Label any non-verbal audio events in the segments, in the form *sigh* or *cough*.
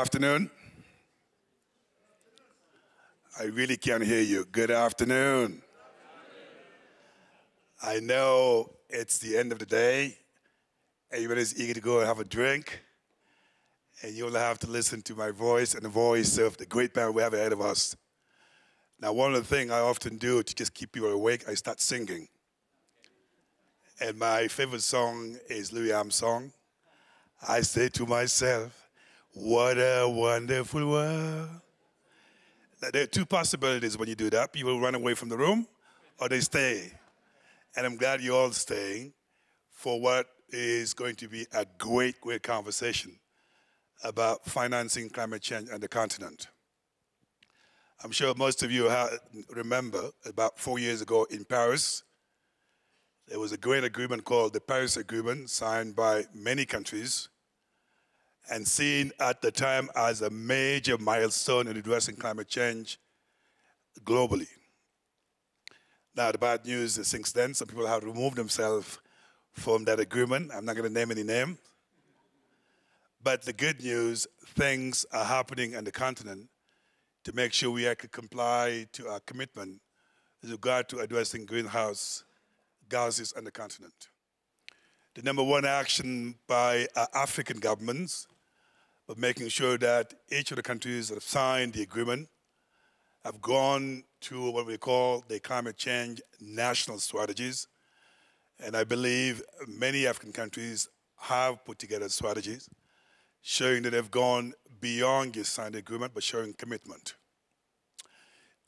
Afternoon. I really can't hear you. Good afternoon. I know it's the end of the day. Everybody's eager to go and have a drink. And you'll have to listen to my voice and the voice of the great band we have ahead of us. Now, one of the things I often do to just keep people awake, I start singing. And my favorite song is Louis Armstrong. I say to myself, what a wonderful world. There are two possibilities when you do that. People run away from the room or they stay. And I'm glad you're all staying for what is going to be a great, great conversation about financing climate change on the continent. I'm sure most of you remember about four years ago in Paris, there was a great agreement called the Paris Agreement, signed by many countries and seen at the time as a major milestone in addressing climate change globally. Now, the bad news is since then, some people have removed themselves from that agreement. I'm not going to name any name. But the good news, things are happening on the continent to make sure we can comply to our commitment with regard to addressing greenhouse gases on the continent. The number one action by uh, African governments of making sure that each of the countries that have signed the agreement have gone to what we call the climate change national strategies. And I believe many African countries have put together strategies showing that they've gone beyond the signed the agreement, but showing commitment.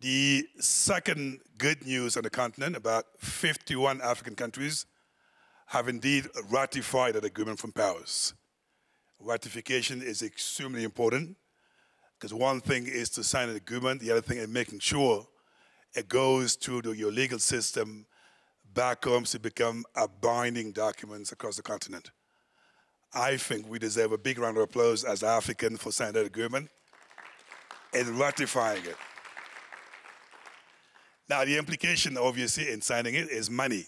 The second good news on the continent, about 51 African countries have indeed ratified that agreement from Paris ratification is extremely important because one thing is to sign an agreement, the other thing is making sure it goes through the, your legal system back home to become a binding document across the continent. I think we deserve a big round of applause as African for signing that agreement and ratifying it. Now, the implication, obviously, in signing it is money,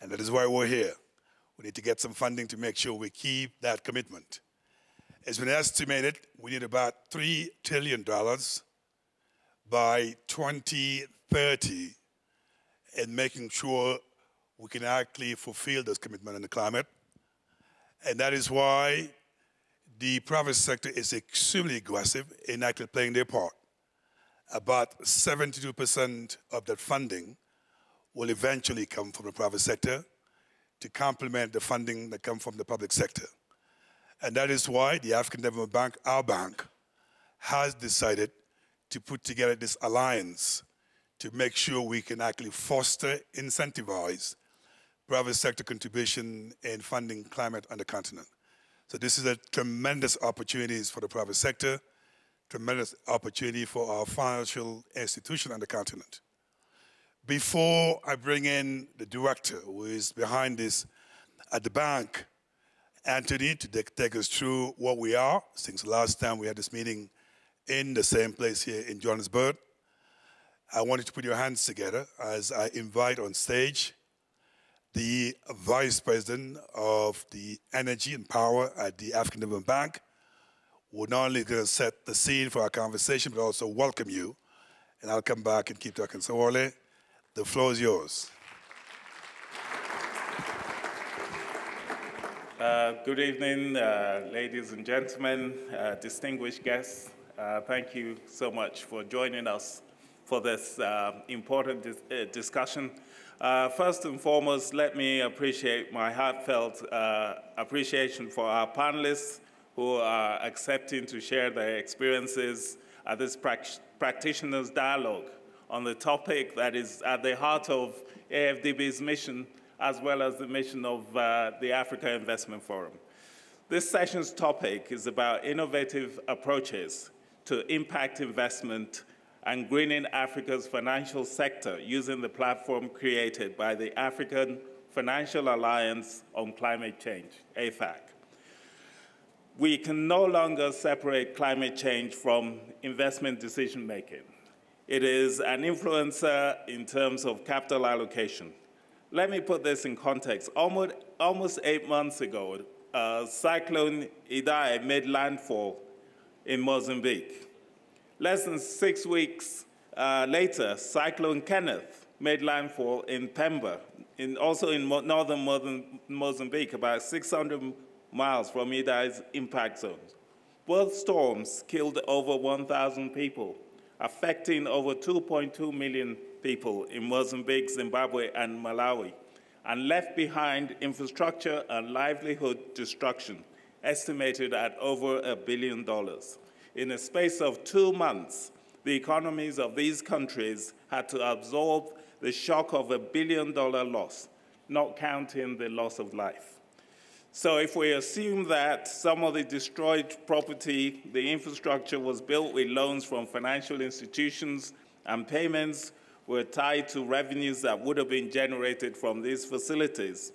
and that is why we're here. We need to get some funding to make sure we keep that commitment. It's been estimated we need about $3 trillion by 2030 in making sure we can actually fulfill this commitment on the climate. And that is why the private sector is extremely aggressive in actually playing their part. About 72% of that funding will eventually come from the private sector to complement the funding that comes from the public sector. And that is why the African Development Bank, our bank, has decided to put together this alliance to make sure we can actually foster, incentivize private sector contribution in funding climate on the continent. So this is a tremendous opportunity for the private sector, tremendous opportunity for our financial institution on the continent. Before I bring in the director who is behind this at the bank, Anthony to take us through what we are since last time we had this meeting in the same place here in Johannesburg. I want you to put your hands together as I invite on stage the Vice President of the Energy and Power at the African Development Bank, who not only going to set the scene for our conversation, but also welcome you. And I'll come back and keep talking. So, Ole, the floor is yours. Uh, good evening, uh, ladies and gentlemen, uh, distinguished guests. Uh, thank you so much for joining us for this uh, important dis discussion. first and foremost, let me appreciate my heartfelt appreciation for our panelists who are accepting to share their experiences at this practitioners dialogue on the topic that is at the heart of AFDB's mission as well as the mission of uh, the Africa Investment Forum. This session's topic is about innovative approaches to impact investment and greening Africa's financial sector using the platform created by the African Financial Alliance on Climate Change, AFAC. We can no longer separate climate change from investment decision making. It is an influencer in terms of capital allocation, let me put this in context. Almost, almost eight months ago, uh, Cyclone Idai made landfall in Mozambique. Less than six weeks uh, later, Cyclone Kenneth made landfall in Pemba, in, also in mo northern Mozambique, about 600 miles from Idai's impact zones. Both storms killed over 1,000 people, affecting over 2.2 million people in Mozambique, Zimbabwe, and Malawi, and left behind infrastructure and livelihood destruction estimated at over a billion dollars. In a space of two months, the economies of these countries had to absorb the shock of a billion dollar loss, not counting the loss of life. So if we assume that some of the destroyed property, the infrastructure was built with loans from financial institutions and payments were tied to revenues that would have been generated from these facilities,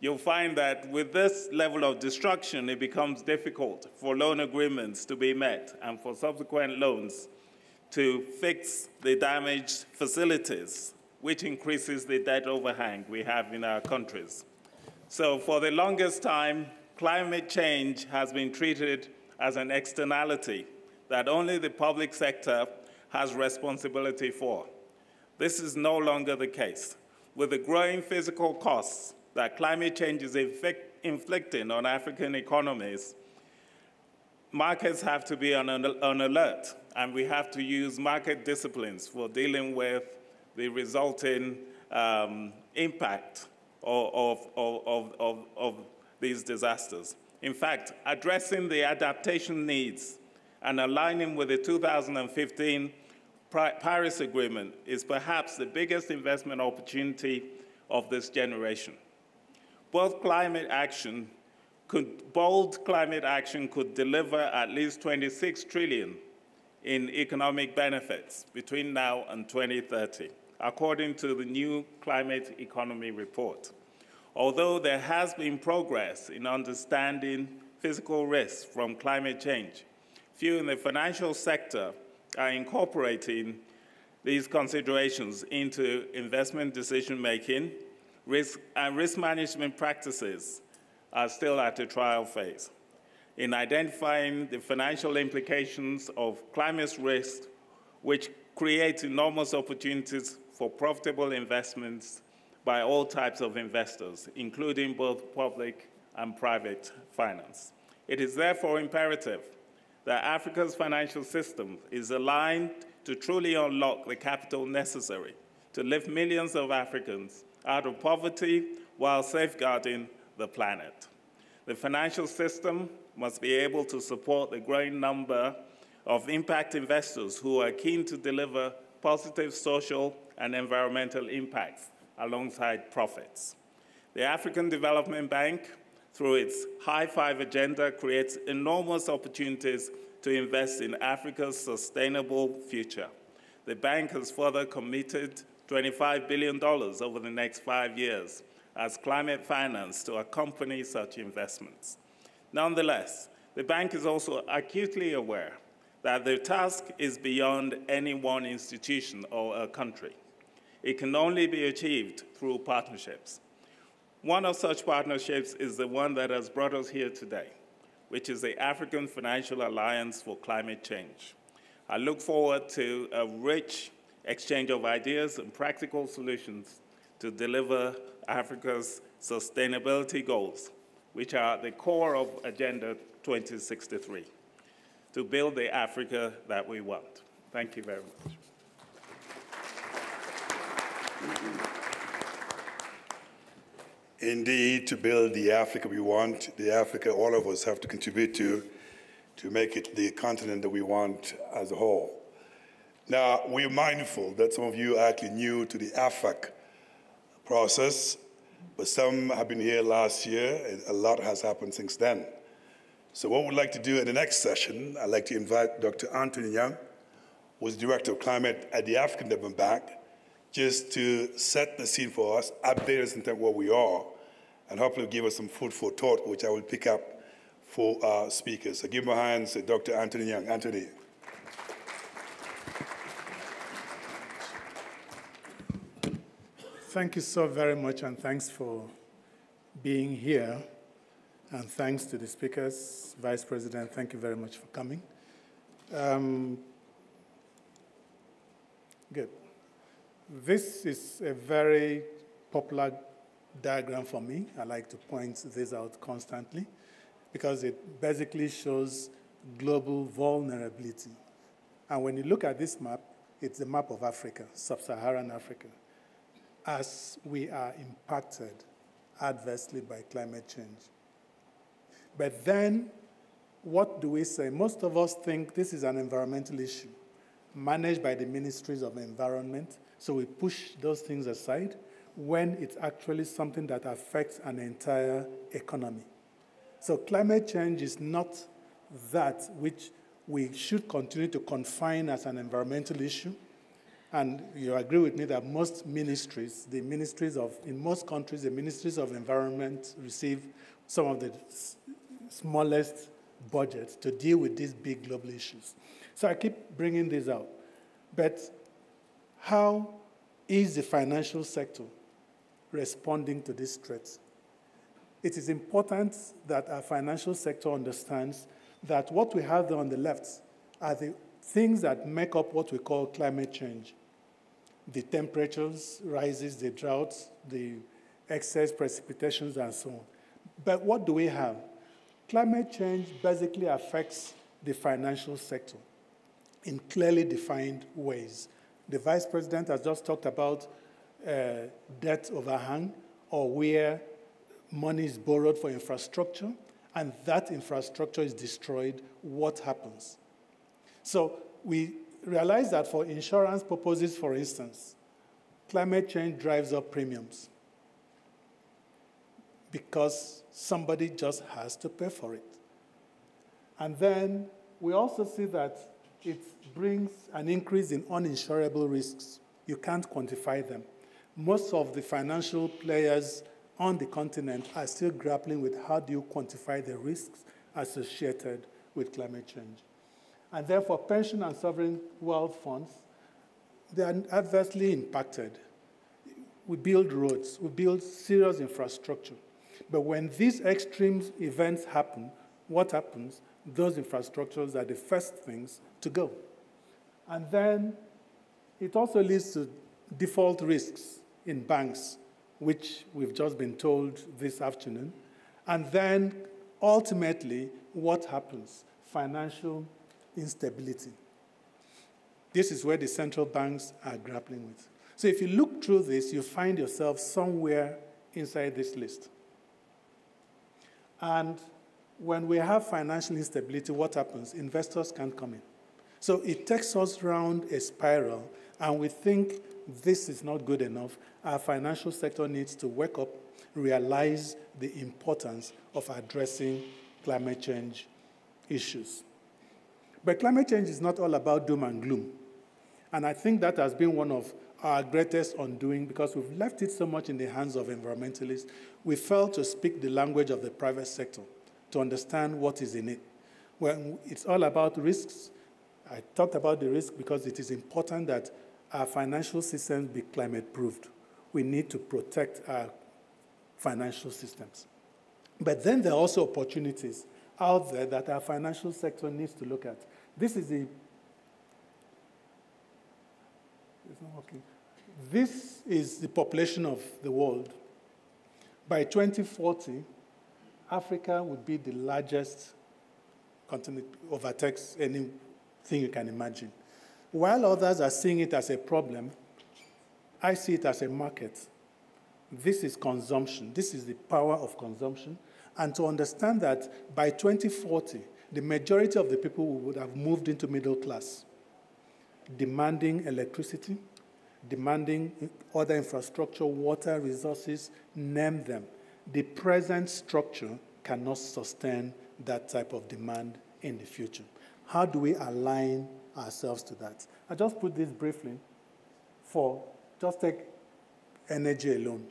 you'll find that with this level of destruction, it becomes difficult for loan agreements to be met and for subsequent loans to fix the damaged facilities, which increases the debt overhang we have in our countries. So for the longest time, climate change has been treated as an externality that only the public sector has responsibility for. This is no longer the case. With the growing physical costs that climate change is inflicting on African economies, markets have to be on, on alert, and we have to use market disciplines for dealing with the resulting um, impact of, of, of, of these disasters. In fact, addressing the adaptation needs and aligning with the 2015 Paris Agreement is perhaps the biggest investment opportunity of this generation. Both climate action could, bold climate action could deliver at least 26 trillion in economic benefits between now and 2030 according to the new Climate Economy Report. Although there has been progress in understanding physical risks from climate change, few in the financial sector are incorporating these considerations into investment decision making, risk, and risk management practices are still at the trial phase. In identifying the financial implications of climate risk, which create enormous opportunities for profitable investments by all types of investors, including both public and private finance. It is therefore imperative that Africa's financial system is aligned to truly unlock the capital necessary to lift millions of Africans out of poverty while safeguarding the planet. The financial system must be able to support the growing number of impact investors who are keen to deliver positive social and environmental impacts alongside profits. The African Development Bank, through its High Five agenda, creates enormous opportunities to invest in Africa's sustainable future. The bank has further committed $25 billion over the next five years as climate finance to accompany such investments. Nonetheless, the bank is also acutely aware that the task is beyond any one institution or a country. It can only be achieved through partnerships. One of such partnerships is the one that has brought us here today, which is the African Financial Alliance for Climate Change. I look forward to a rich exchange of ideas and practical solutions to deliver Africa's sustainability goals, which are the core of Agenda 2063 to build the Africa that we want. Thank you very much. Indeed, to build the Africa we want, the Africa all of us have to contribute to, to make it the continent that we want as a whole. Now, we're mindful that some of you are actually new to the AFAC process, but some have been here last year, and a lot has happened since then. So what we'd like to do in the next session, I'd like to invite Dr. Anthony Nyong, who's Director of Climate at the African Development Bank, just to set the scene for us, update us in terms of where we are, and hopefully give us some food for thought, which I will pick up for our speakers. So give my hands to Dr. Anthony Nyong. Anthony. Thank you so very much, and thanks for being here. And thanks to the speakers, Vice President, thank you very much for coming. Um, good. This is a very popular diagram for me. I like to point this out constantly because it basically shows global vulnerability. And when you look at this map, it's a map of Africa, sub-Saharan Africa, as we are impacted adversely by climate change. But then, what do we say? Most of us think this is an environmental issue managed by the ministries of environment, so we push those things aside when it's actually something that affects an entire economy. So climate change is not that which we should continue to confine as an environmental issue. And you agree with me that most ministries, the ministries of, in most countries, the ministries of environment receive some of the smallest budgets to deal with these big global issues. So I keep bringing this out. But how is the financial sector responding to these threats? It is important that our financial sector understands that what we have there on the left are the things that make up what we call climate change. The temperatures rises, the droughts, the excess precipitations, and so on. But what do we have? Climate change basically affects the financial sector in clearly defined ways. The vice president has just talked about uh, debt overhang or where money is borrowed for infrastructure and that infrastructure is destroyed, what happens? So we realize that for insurance purposes, for instance, climate change drives up premiums because somebody just has to pay for it. And then we also see that it brings an increase in uninsurable risks. You can't quantify them. Most of the financial players on the continent are still grappling with how do you quantify the risks associated with climate change. And therefore, pension and sovereign wealth funds, they are adversely impacted. We build roads, we build serious infrastructure. But when these extreme events happen, what happens? Those infrastructures are the first things to go. And then it also leads to default risks in banks which we've just been told this afternoon. And then ultimately, what happens? Financial instability. This is where the central banks are grappling with. So if you look through this, you find yourself somewhere inside this list. And when we have financial instability, what happens? Investors can't come in. So it takes us round a spiral, and we think this is not good enough. Our financial sector needs to wake up, realize the importance of addressing climate change issues. But climate change is not all about doom and gloom. And I think that has been one of our greatest undoing because we've left it so much in the hands of environmentalists. We failed to speak the language of the private sector to understand what is in it. When it's all about risks, I talked about the risk because it is important that our financial systems be climate proofed. We need to protect our financial systems. But then there are also opportunities out there that our financial sector needs to look at. This is the it's not working. This is the population of the world. By 2040, Africa would be the largest continent, overtakes anything you can imagine. While others are seeing it as a problem, I see it as a market. This is consumption. This is the power of consumption. And to understand that by 2040, the majority of the people would have moved into middle class, demanding electricity, demanding other infrastructure, water, resources, name them. The present structure cannot sustain that type of demand in the future. How do we align ourselves to that. I just put this briefly for just take energy alone.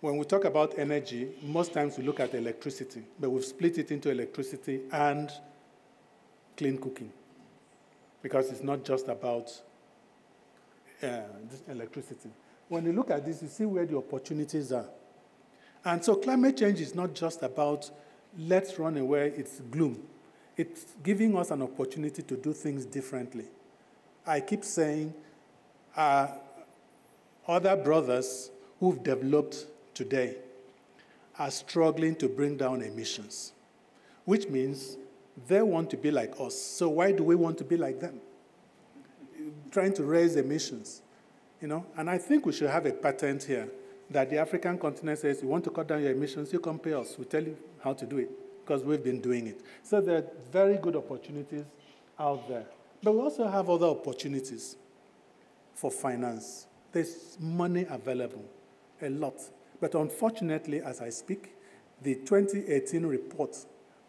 When we talk about energy, most times we look at electricity, but we've split it into electricity and clean cooking because it's not just about uh, electricity. When you look at this, you see where the opportunities are. And so climate change is not just about let's run away, it's gloom. It's giving us an opportunity to do things differently. I keep saying, uh, other brothers who've developed today are struggling to bring down emissions, which means they want to be like us. So why do we want to be like them? Trying to raise emissions, you know? And I think we should have a patent here that the African continent says, you want to cut down your emissions, you come pay us. We tell you how to do it because we've been doing it. So there are very good opportunities out there. But we also have other opportunities for finance. There's money available, a lot. But unfortunately, as I speak, the 2018 report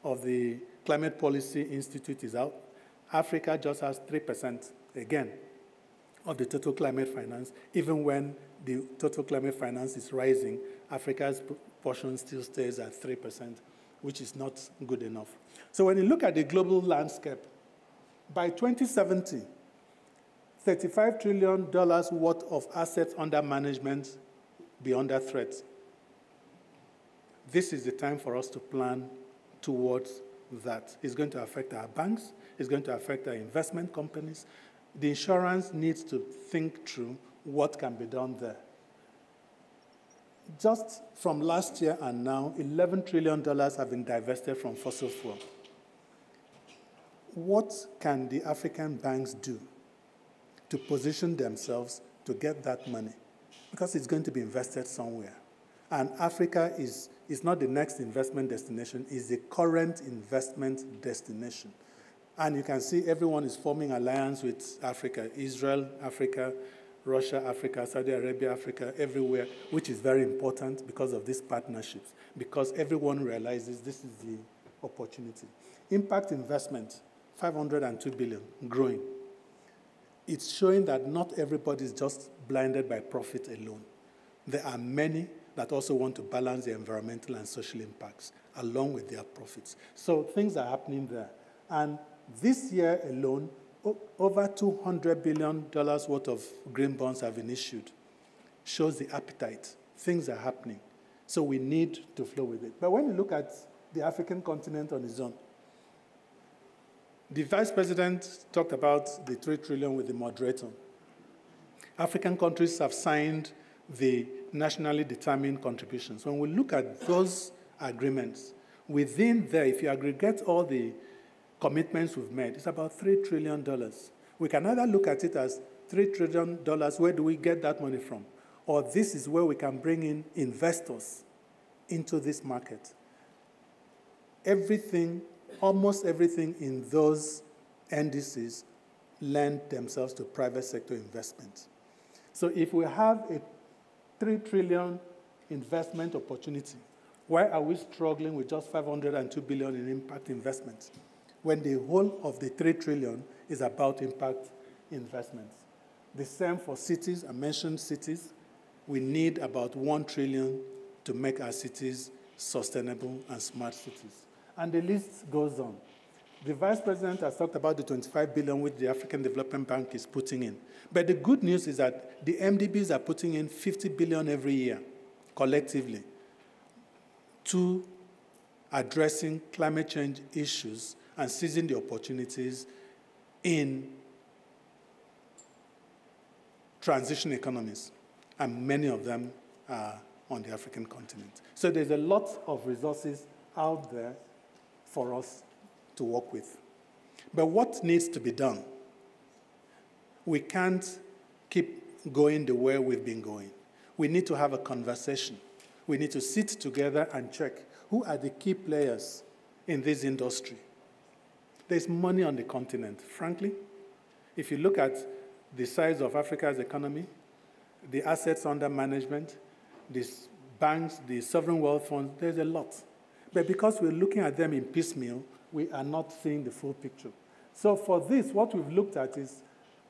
of the Climate Policy Institute is out. Africa just has 3%, again, of the total climate finance. Even when the total climate finance is rising, Africa's portion still stays at 3%, which is not good enough. So when you look at the global landscape, by 2070, $35 trillion worth of assets under management be under threat. This is the time for us to plan towards that. It's going to affect our banks, it's going to affect our investment companies. The insurance needs to think through what can be done there. Just from last year and now, $11 trillion have been divested from fossil fuel. What can the African banks do to position themselves to get that money? Because it's going to be invested somewhere. And Africa is, is not the next investment destination, it's the current investment destination. And you can see everyone is forming alliance with Africa, Israel, Africa, Russia, Africa, Saudi Arabia, Africa, everywhere, which is very important because of these partnerships, because everyone realizes this is the opportunity. Impact investment, 502 billion, growing. It's showing that not everybody is just blinded by profit alone. There are many that also want to balance the environmental and social impacts along with their profits. So things are happening there. And this year alone, over $200 billion worth of green bonds have been issued. Shows the appetite. Things are happening. So we need to flow with it. But when you look at the African continent on its own, the vice president talked about the 3 trillion with the moderator. African countries have signed the nationally determined contributions. When we look at those agreements, within there, if you aggregate all the commitments we've made, it's about $3 trillion. We can either look at it as $3 trillion, where do we get that money from? Or this is where we can bring in investors into this market. Everything, almost everything in those indices lend themselves to private sector investment. So if we have a 3 trillion investment opportunity, why are we struggling with just 502 billion in impact investments? When the whole of the 3 trillion is about impact investments. The same for cities. I mentioned cities. We need about 1 trillion to make our cities sustainable and smart cities. And the list goes on. The vice president has talked about the 25 billion which the African Development Bank is putting in. But the good news is that the MDBs are putting in 50 billion every year collectively to addressing climate change issues and seizing the opportunities in transition economies, and many of them are on the African continent. So there's a lot of resources out there for us to work with. But what needs to be done? We can't keep going the way we've been going. We need to have a conversation. We need to sit together and check who are the key players in this industry there's money on the continent. Frankly, if you look at the size of Africa's economy, the assets under management, the banks, the sovereign wealth funds, there's a lot. But because we're looking at them in piecemeal, we are not seeing the full picture. So for this, what we've looked at is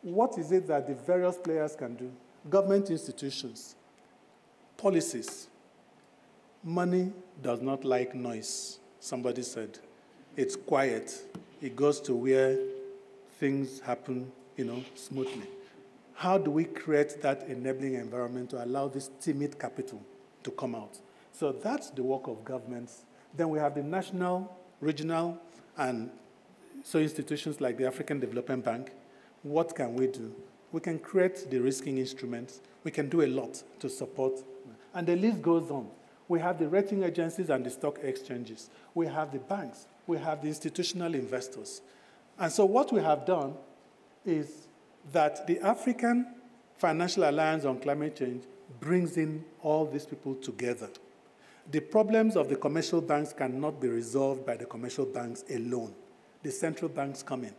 what is it that the various players can do? Government institutions, policies. Money does not like noise, somebody said. It's quiet it goes to where things happen, you know, smoothly. How do we create that enabling environment to allow this timid capital to come out? So that's the work of governments. Then we have the national, regional, and so institutions like the African Development Bank, what can we do? We can create the risking instruments. We can do a lot to support. And the list goes on. We have the rating agencies and the stock exchanges. We have the banks. We have the institutional investors. And so what we have done is that the African Financial Alliance on Climate Change brings in all these people together. The problems of the commercial banks cannot be resolved by the commercial banks alone. The central banks come in.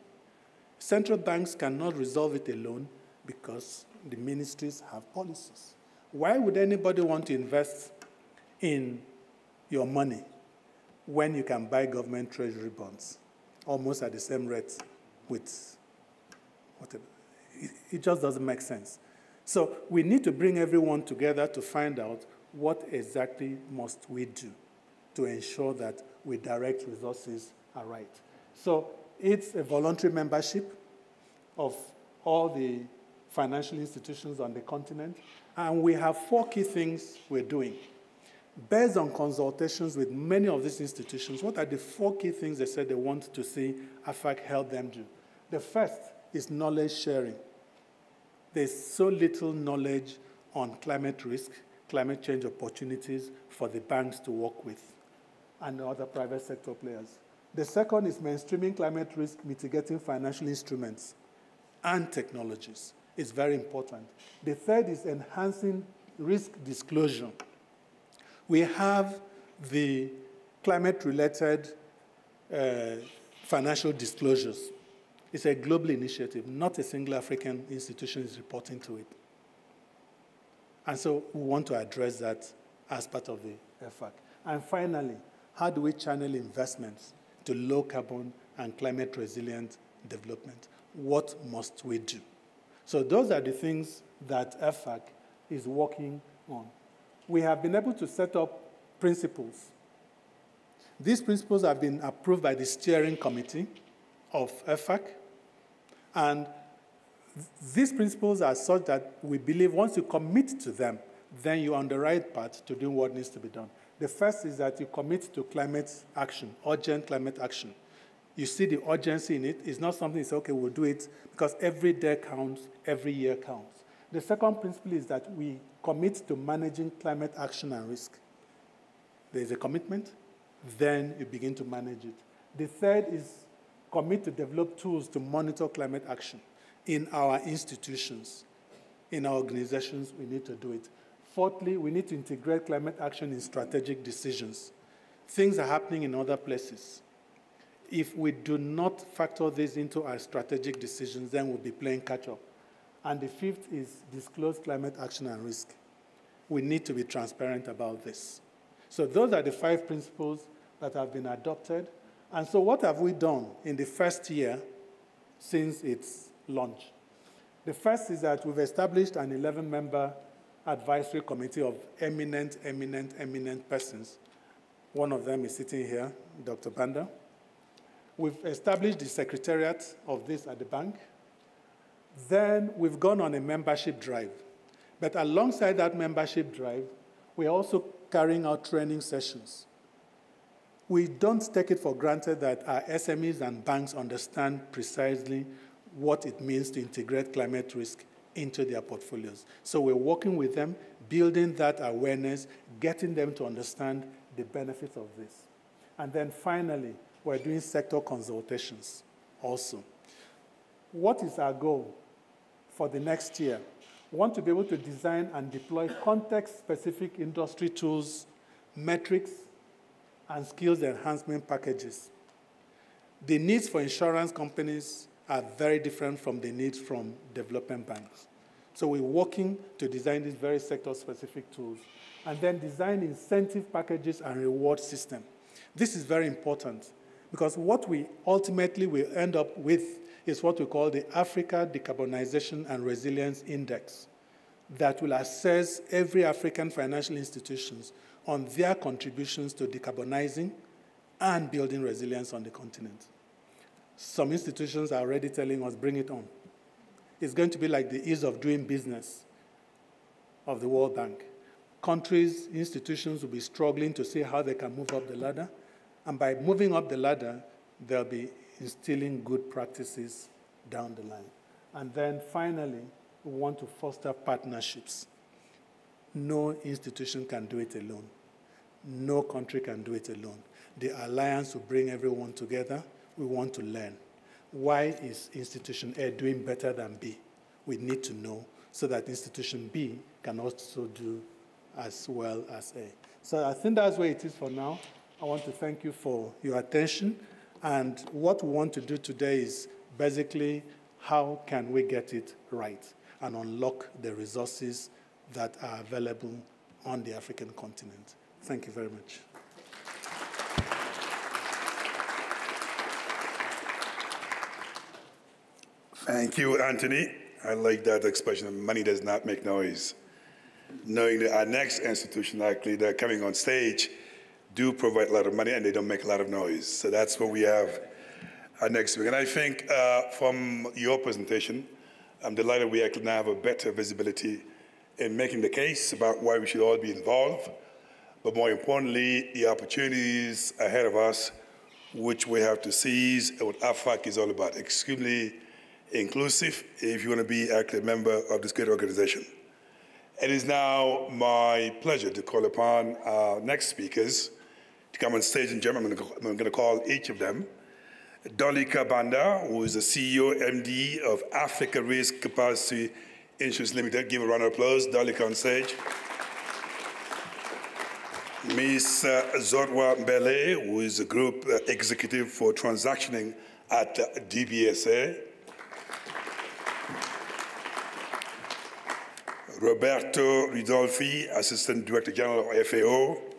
Central banks cannot resolve it alone because the ministries have policies. Why would anybody want to invest in your money when you can buy government treasury bonds almost at the same rate with whatever? It, just doesn't make sense. So we need to bring everyone together to find out what exactly must we do to ensure that we direct resources are right. So it's a voluntary membership of all the financial institutions on the continent, and we have four key things we're doing. Based on consultations with many of these institutions, what are the four key things they said they want to see AFAC help them do? The first is knowledge sharing. There's so little knowledge on climate risk, climate change opportunities for the banks to work with and other private sector players. The second is mainstreaming climate risk mitigating financial instruments and technologies. It's very important. The third is enhancing risk disclosure. We have the climate related uh, financial disclosures. It's a global initiative, not a single African institution is reporting to it. And so we want to address that as part of the AFAC. And finally, how do we channel investments to low carbon and climate resilient development? What must we do? So those are the things that AFAC is working on. We have been able to set up principles. These principles have been approved by the steering committee of AFAC, and these principles are such that we believe once you commit to them, then you're on the right path to doing what needs to be done. The first is that you commit to climate action, urgent climate action. You see the urgency in it. It's not something say, okay, we'll do it because every day counts, every year counts. The second principle is that we commit to managing climate action and risk. There is a commitment, then you begin to manage it. The third is commit to develop tools to monitor climate action in our institutions, in our organizations, we need to do it. Fourthly, we need to integrate climate action in strategic decisions. Things are happening in other places. If we do not factor this into our strategic decisions, then we'll be playing catch up. And the fifth is disclose climate action and risk. We need to be transparent about this. So, those are the five principles that have been adopted. And so, what have we done in the first year since its launch. The first is that we've established an 11 member advisory committee of eminent, eminent, eminent persons. One of them is sitting here, Dr. Banda. We've established the secretariat of this at the bank. Then we've gone on a membership drive. But alongside that membership drive, we're also carrying out training sessions. We don't take it for granted that our SMEs and banks understand precisely what it means to integrate climate risk into their portfolios. So we're working with them, building that awareness, getting them to understand the benefits of this. And then finally, we're doing sector consultations also. What is our goal for the next year? We want to be able to design and deploy context-specific industry tools, metrics, and skills enhancement packages. The needs for insurance companies are very different from the needs from development banks. So we're working to design these very sector-specific tools and then design incentive packages and reward system. This is very important because what we ultimately will end up with is what we call the Africa Decarbonization and Resilience Index that will assess every African financial institutions on their contributions to decarbonizing and building resilience on the continent. Some institutions are already telling us, bring it on. It's going to be like the ease of doing business of the World Bank. Countries, institutions will be struggling to see how they can move up the ladder. And by moving up the ladder, there'll be instilling good practices down the line. And then finally, we want to foster partnerships. No institution can do it alone. No country can do it alone. The alliance will bring everyone together. We want to learn. Why is institution A doing better than B? We need to know so that institution B can also do as well as A. So I think that's where it is for now. I want to thank you for your attention. And what we want to do today is basically how can we get it right and unlock the resources that are available on the African continent. Thank you very much. Thank you, Anthony. I like that expression, money does not make noise. Knowing that our next institution, actually, they're coming on stage, do provide a lot of money and they don't make a lot of noise. So that's what we have our next week. And I think uh, from your presentation, I'm delighted we actually now have a better visibility in making the case about why we should all be involved, but more importantly, the opportunities ahead of us, which we have to seize, and what AFAC is all about. Extremely inclusive if you want to be actually a member of this great organization. It is now my pleasure to call upon our next speakers to come on stage in German. I'm going to call each of them. Dolika Banda, who is the CEO, MD of Africa Risk Capacity Insurance Limited. Give a round of applause. Dolly on stage. Ms. Uh, Zodwa Mbele, who is the Group uh, Executive for Transactioning at uh, DBSA. Roberto Ridolfi, Assistant Director General of FAO.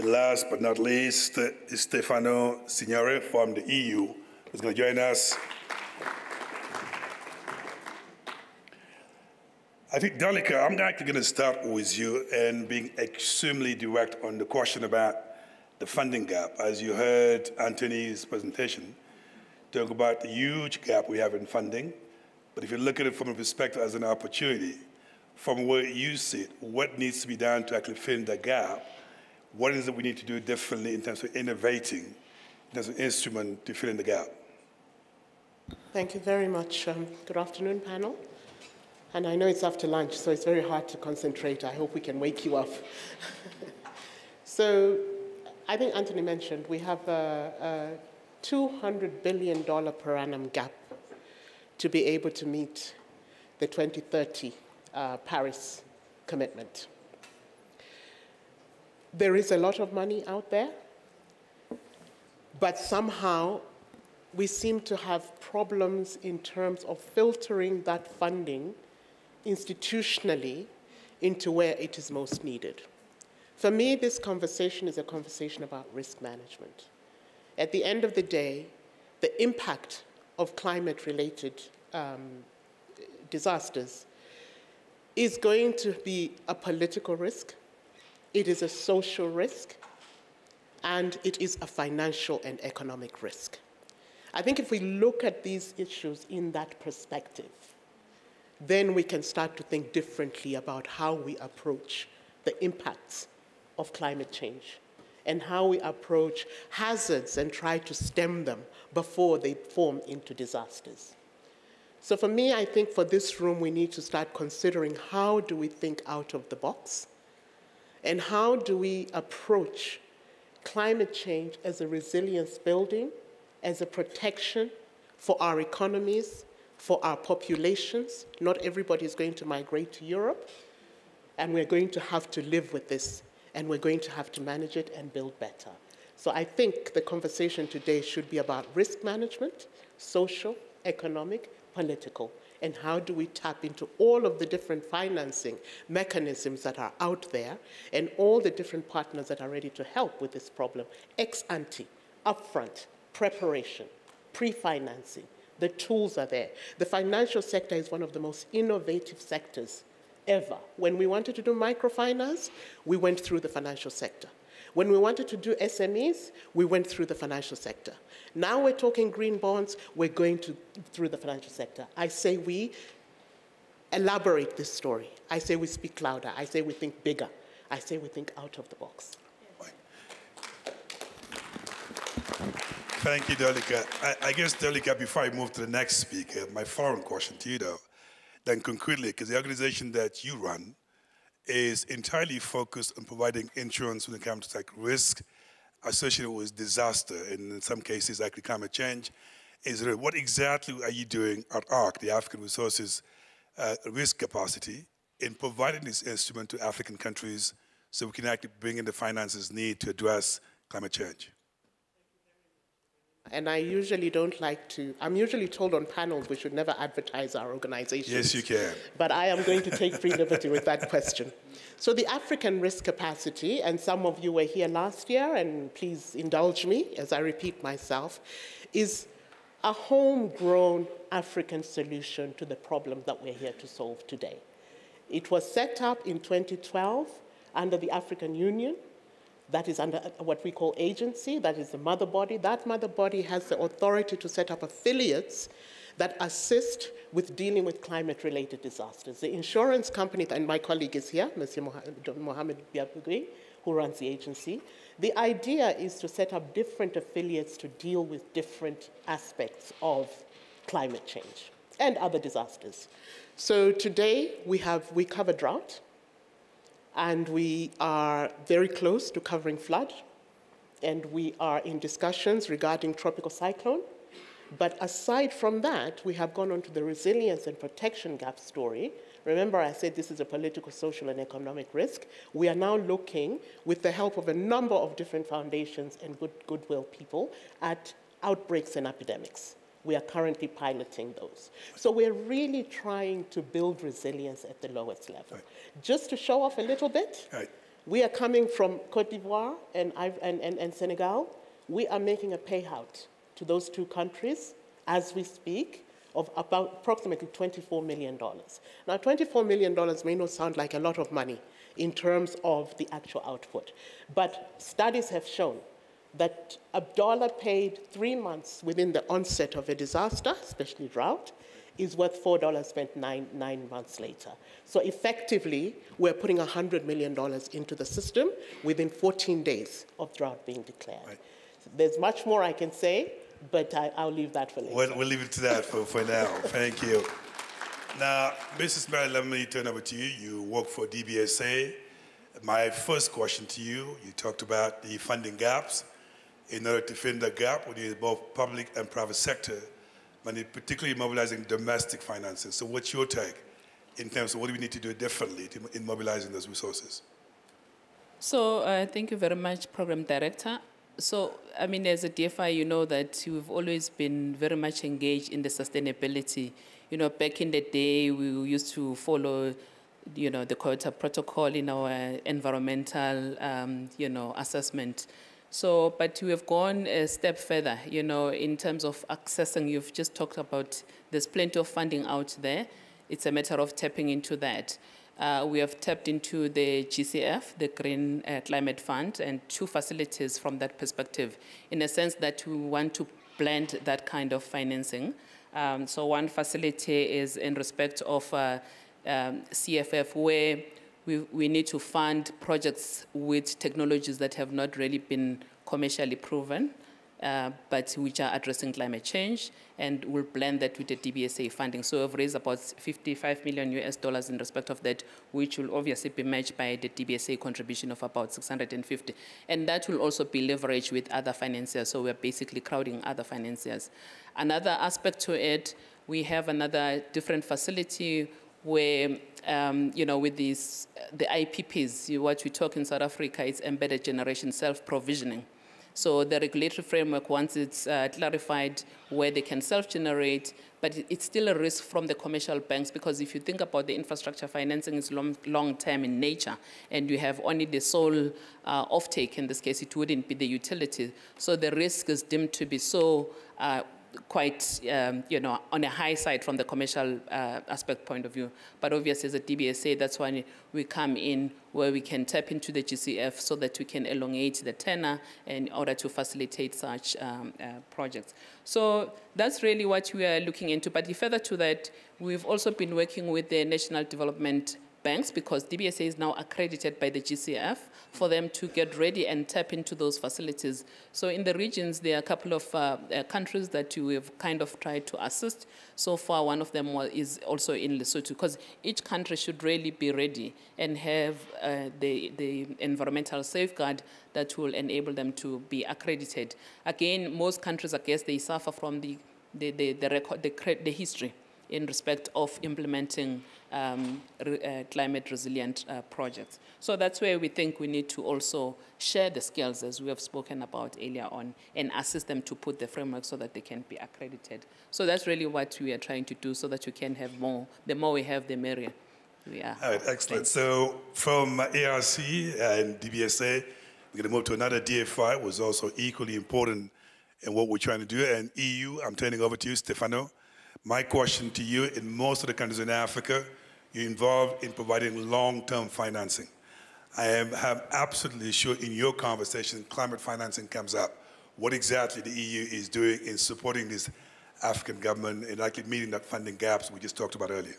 And last but not least, Stefano Signore from the EU, is going to join us. I think, Dolika, I'm actually going to start with you and being extremely direct on the question about the funding gap. As you heard Anthony's presentation, talk about the huge gap we have in funding. But if you look at it from a perspective as an opportunity, from where you sit, what needs to be done to actually fill the gap? What is it we need to do differently in terms of innovating as an instrument to fill in the gap? Thank you very much. Um, good afternoon, panel. And I know it's after lunch, so it's very hard to concentrate. I hope we can wake you up. *laughs* so I think Anthony mentioned we have a, a $200 billion per annum gap to be able to meet the 2030 uh, Paris commitment. There is a lot of money out there, but somehow we seem to have problems in terms of filtering that funding institutionally into where it is most needed. For me, this conversation is a conversation about risk management. At the end of the day, the impact of climate related um, disasters is going to be a political risk, it is a social risk, and it is a financial and economic risk. I think if we look at these issues in that perspective, then we can start to think differently about how we approach the impacts of climate change and how we approach hazards and try to stem them before they form into disasters. So for me, I think for this room, we need to start considering how do we think out of the box and how do we approach climate change as a resilience building, as a protection for our economies, for our populations. Not everybody is going to migrate to Europe, and we're going to have to live with this, and we're going to have to manage it and build better. So I think the conversation today should be about risk management, social, economic, political, and how do we tap into all of the different financing mechanisms that are out there and all the different partners that are ready to help with this problem, ex ante, upfront, preparation, pre-financing, the tools are there. The financial sector is one of the most innovative sectors ever. When we wanted to do microfinance, we went through the financial sector. When we wanted to do SMEs, we went through the financial sector. Now we're talking green bonds, we're going to, through the financial sector. I say we elaborate this story. I say we speak louder. I say we think bigger. I say we think out of the box. Thank you, Dolika. I, I guess, Dolika, before I move to the next speaker, my following question to you, though, then concretely, because the organization that you run is entirely focused on providing insurance when it comes to like risk associated with disaster, and in some cases, like climate change. Is what exactly are you doing at ARC, the African Resources uh, Risk Capacity, in providing this instrument to African countries so we can actually bring in the finances needed to address climate change? And I usually don't like to, I'm usually told on panels we should never advertise our organization. Yes, you can. But I am going to take free liberty with that question. So, the African risk capacity, and some of you were here last year, and please indulge me as I repeat myself, is a homegrown African solution to the problem that we're here to solve today. It was set up in 2012 under the African Union that is under what we call agency, that is the mother body. That mother body has the authority to set up affiliates that assist with dealing with climate related disasters. The insurance company, and my colleague is here, Mr. Mohamed Beavogui, who runs the agency. The idea is to set up different affiliates to deal with different aspects of climate change and other disasters. So today we have we cover drought, and we are very close to covering flood, and we are in discussions regarding tropical cyclone. But aside from that, we have gone on to the resilience and protection gap story. Remember, I said this is a political, social, and economic risk. We are now looking, with the help of a number of different foundations and good, goodwill people, at outbreaks and epidemics. We are currently piloting those. So we're really trying to build resilience at the lowest level. Right. Just to show off a little bit, right. we are coming from Cote d'Ivoire and, and, and, and Senegal. We are making a payout to those two countries as we speak of about approximately $24 million. Now, $24 million may not sound like a lot of money in terms of the actual output, but studies have shown that a dollar paid three months within the onset of a disaster, especially drought, is worth $4 spent nine, nine months later. So effectively, we're putting $100 million into the system within 14 days of drought being declared. Right. So there's much more I can say, but I, will leave that for later. We'll, we'll, leave it to that for, for now. Thank you. Now, Mrs. Mary, let me turn over to you. You work for DBSA. My first question to you, you talked about the funding gaps in order to fill the gap, need both public and private sector, but particularly mobilizing domestic finances. So what's your take in terms of what do we need to do differently to, in mobilizing those resources? So uh, thank you very much, Program Director. So, I mean, as a DFI, you know that we've always been very much engaged in the sustainability. You know, back in the day, we used to follow, you know, the Kyoto Protocol in our environmental, um, you know, assessment. So, but we have gone a step further, you know, in terms of accessing. You've just talked about there's plenty of funding out there. It's a matter of tapping into that. Uh, we have tapped into the GCF, the Green uh, Climate Fund, and two facilities from that perspective, in a sense that we want to blend that kind of financing. Um, so one facility is in respect of uh, um, CFF, where we, we need to fund projects with technologies that have not really been commercially proven, uh, but which are addressing climate change, and we'll blend that with the DBSA funding. So we've raised about 55 million US dollars in respect of that, which will obviously be matched by the DBSA contribution of about 650. And that will also be leveraged with other financiers, so we're basically crowding other financiers. Another aspect to it, we have another different facility where, um, you know, with these, the IPPs, what we talk in South Africa is embedded generation self-provisioning. So the regulatory framework, once it's uh, clarified where they can self-generate, but it's still a risk from the commercial banks because if you think about the infrastructure financing is long, long-term in nature and you have only the sole uh, offtake, in this case it wouldn't be the utility. So the risk is deemed to be so uh, quite, um, you know, on a high side from the commercial uh, aspect point of view. But obviously, as a DBSA, that's when we come in where we can tap into the GCF so that we can elongate the tenor in order to facilitate such um, uh, projects. So that's really what we are looking into. But further to that, we've also been working with the National Development banks because DBSA is now accredited by the GCF for them to get ready and tap into those facilities. So in the regions, there are a couple of uh, uh, countries that we have kind of tried to assist. So far, one of them is also in Lesotho because each country should really be ready and have uh, the, the environmental safeguard that will enable them to be accredited. Again, most countries, I guess, they suffer from the, the, the, the, record, the, the history in respect of implementing um, re, uh, climate resilient uh, projects. So that's where we think we need to also share the skills, as we have spoken about earlier on, and assist them to put the framework so that they can be accredited. So that's really what we are trying to do so that you can have more. The more we have, the merrier. We are. All right, excellent. So from ARC and DBSA, we're going to move to another DFI, was also equally important in what we're trying to do. And EU, I'm turning over to you, Stefano. My question to you, in most of the countries in Africa, you're involved in providing long-term financing. I am have absolutely sure in your conversation, climate financing comes up. What exactly the EU is doing in supporting this African government and actually meeting that funding gaps we just talked about earlier?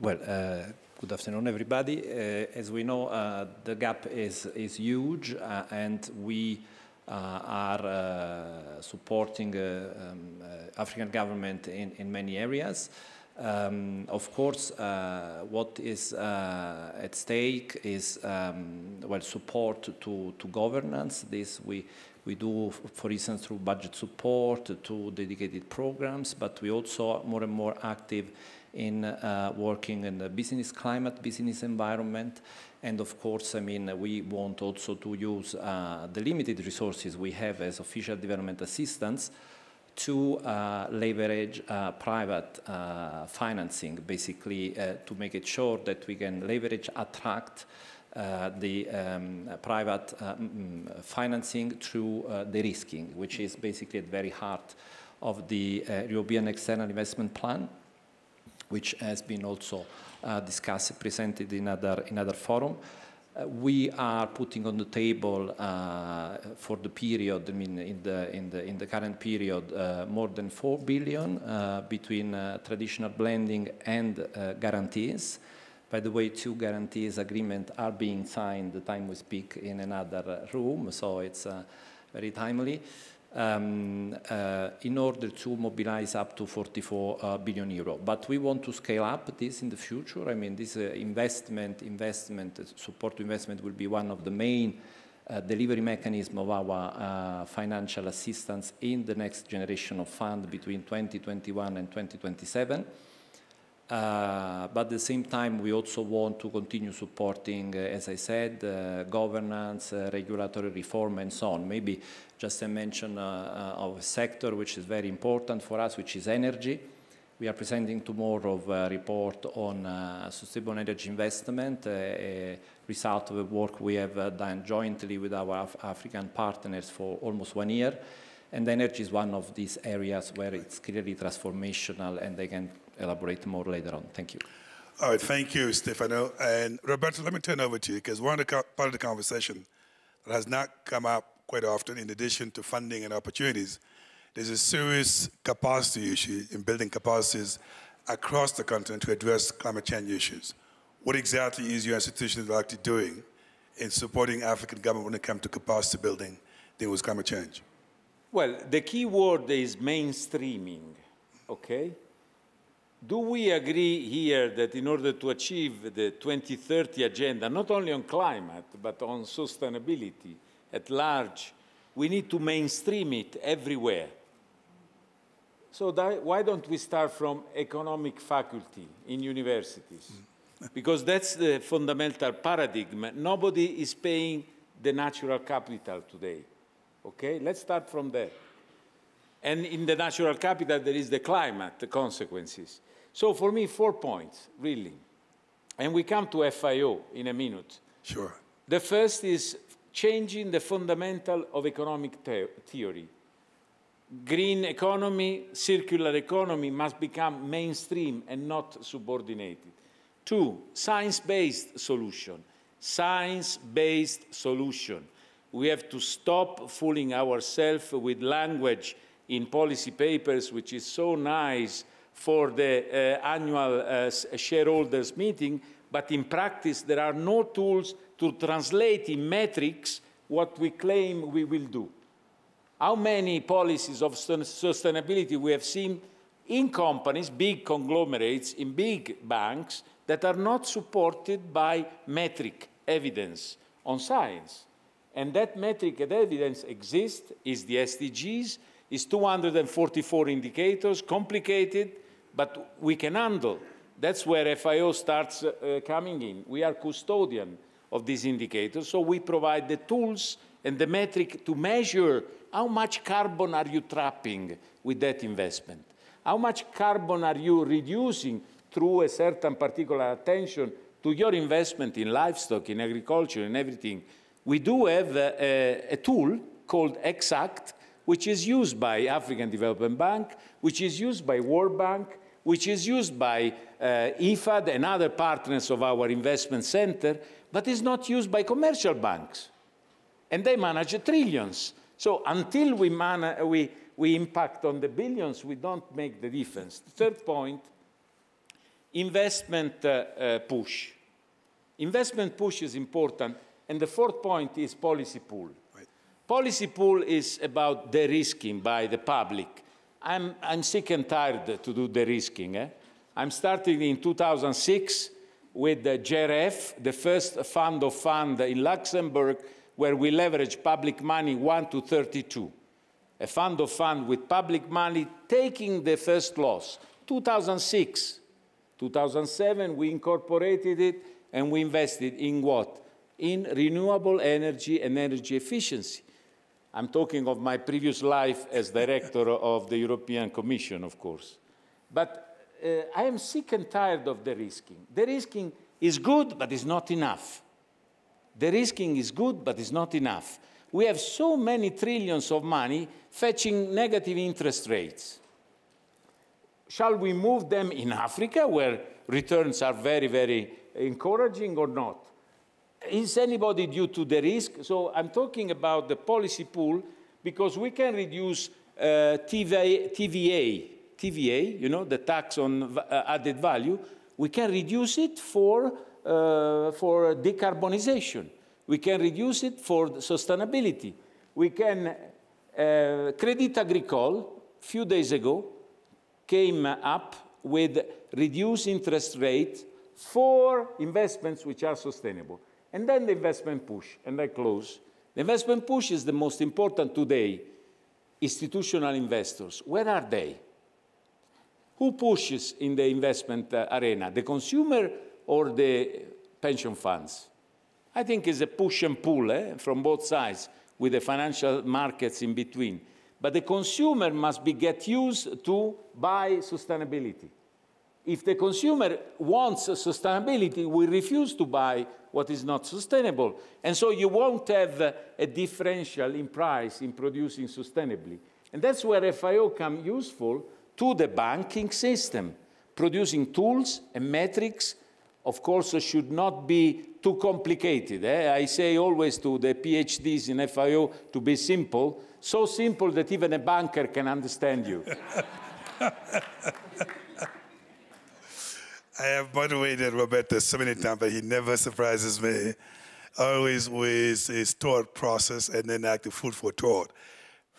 Well, uh, good afternoon, everybody. Uh, as we know, uh, the gap is, is huge, uh, and we are uh, supporting uh, um, African government in, in many areas. Um, of course, uh, what is uh, at stake is um, well support to, to governance. This we we do, for instance, through budget support to dedicated programs, but we also are more and more active in uh, working in the business climate, business environment, and of course, I mean, we want also to use uh, the limited resources we have as official development assistance to uh, leverage uh, private uh, financing, basically uh, to make it sure that we can leverage, attract uh, the um, private mm, financing through the risking, which is basically at the very heart of the European External Investment Plan, which has been also uh, discussed, presented in other, in other forum. Uh, we are putting on the table uh, for the period, I mean, in the, in the, in the current period, uh, more than 4 billion uh, between uh, traditional blending and guarantees. By the way, two guarantees agreements are being signed the time we speak in another room, so it's very timely um, uh, in order to mobilize up to 44 uh, billion euro. But we want to scale up this in the future. I mean, this uh, investment, investment, support investment will be one of the main uh, delivery mechanism of our uh, financial assistance in the next generation of fund between 2021 and 2027. Uh, but at the same time, we also want to continue supporting, uh, as I said, uh, governance, uh, regulatory reform, and so on. Maybe just a mention uh, uh, of a sector which is very important for us, which is energy. We are presenting tomorrow a report on sustainable energy investment, a result of the work we have done jointly with our Af African partners for almost one year. And energy is one of these areas where it's clearly transformational and they can elaborate more later on. Thank you. All right, thank you, Stefano. And Roberto, let me turn over to you because one of the part of the conversation that has not come up quite often, in addition to funding and opportunities, there's a serious capacity issue in building capacities across the continent to address climate change issues. What exactly is your institution actually doing in supporting African government when it comes to capacity building dealing with climate change? Well, the key word is mainstreaming, okay? Do we agree here that in order to achieve the 2030 agenda, not only on climate, but on sustainability at large, we need to mainstream it everywhere? So that, why don't we start from economic faculty in universities? Mm. *laughs* because that's the fundamental paradigm. Nobody is paying the natural capital today. Okay, let's start from there. And in the natural capital, there is the climate, the consequences. So for me, four points, really. And we come to FAO in a minute. Sure. The first is changing the fundamental of economic theory. Green economy, circular economy must become mainstream and not subordinated. Two, science-based solution. Science-based solution. We have to stop fooling ourselves with language in policy papers, which is so nice for the uh, annual uh, shareholders meeting, but in practice there are no tools to translate in metrics what we claim we will do. How many policies of sustainability we have seen in companies, big conglomerates, in big banks, that are not supported by metric evidence on science. And that metric and evidence exists, is the SDGs, is 244 indicators, complicated, but we can handle. That's where FAO starts uh, coming in. We are custodian of these indicators, so we provide the tools and the metric to measure how much carbon are you trapping with that investment? How much carbon are you reducing through a certain particular attention to your investment in livestock, in agriculture, in everything? We do have a, a, a tool called EX-ACT, which is used by African Development Bank, which is used by World Bank, which is used by uh, IFAD and other partners of our investment center, but is not used by commercial banks. And they manage trillions. So until we, we, we impact on the billions, we don't make the difference. The third point, investment uh, uh, push. Investment push is important. And the fourth point is policy pool. Right. Policy pool is about de-risking by the public. I'm, I'm sick and tired to do de-risking. Eh? I'm starting in 2006 with the GEEREF, the first fund of fund in Luxembourg, where we leverage public money 1 to 32. A fund of fund with public money taking the first loss. 2006. 2007, we incorporated it and we invested in what? in renewable energy and energy efficiency. I'm talking of my previous life as director of the European Commission, of course. But I am sick and tired of the risking. The risking is good, but it's not enough. The risking is good, but it's not enough. We have so many trillions of money fetching negative interest rates. Shall we move them in Africa, where returns are very, very encouraging, or not? is anybody due to the risk? So I'm talking about the policy pool because we can reduce uh, TVA, TVA, TVA, you know, the tax on uh, added value, we can reduce it for, uh, for decarbonization. We can reduce it for sustainability. We can, uh, Credit Agricole, a few days ago, came up with reduced interest rate for investments which are sustainable. And then the investment push, and I close. The investment push is the most important today. Institutional investors, where are they? Who pushes in the investment uh, arena, the consumer or the pension funds? I think it's a push and pull eh, from both sides with the financial markets in between. But the consumer must be get used to buy sustainability. If the consumer wants sustainability, we refuse to buy what is not sustainable. And so you won't have a differential in price in producing sustainably. And that's where FAO come useful to the banking system. Producing tools and metrics, of course, should not be too complicated. Eh? I say always to the PhDs in FAO to be simple, so simple that even a banker can understand you. *laughs* I have moderated Roberto so many times, but he never surprises me. Always with his thought process and then active food for thought.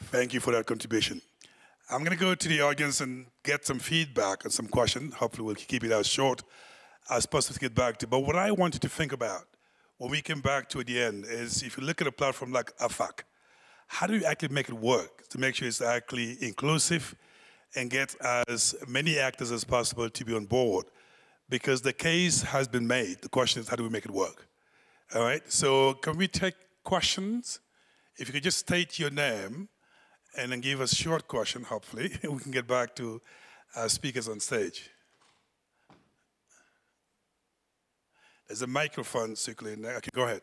Thank you for that contribution. I'm going to go to the audience and get some feedback and some questions. Hopefully, we'll keep it as short as possible to get back to. But what I wanted to think about when we came back to at the end is if you look at a platform like AFAC, how do you actually make it work to make sure it's actually inclusive and get as many actors as possible to be on board? because the case has been made. The question is, how do we make it work? All right, so can we take questions? If you could just state your name and then give us a short question, hopefully, *laughs* we can get back to our speakers on stage. There's a microphone circulating there. Okay, go ahead.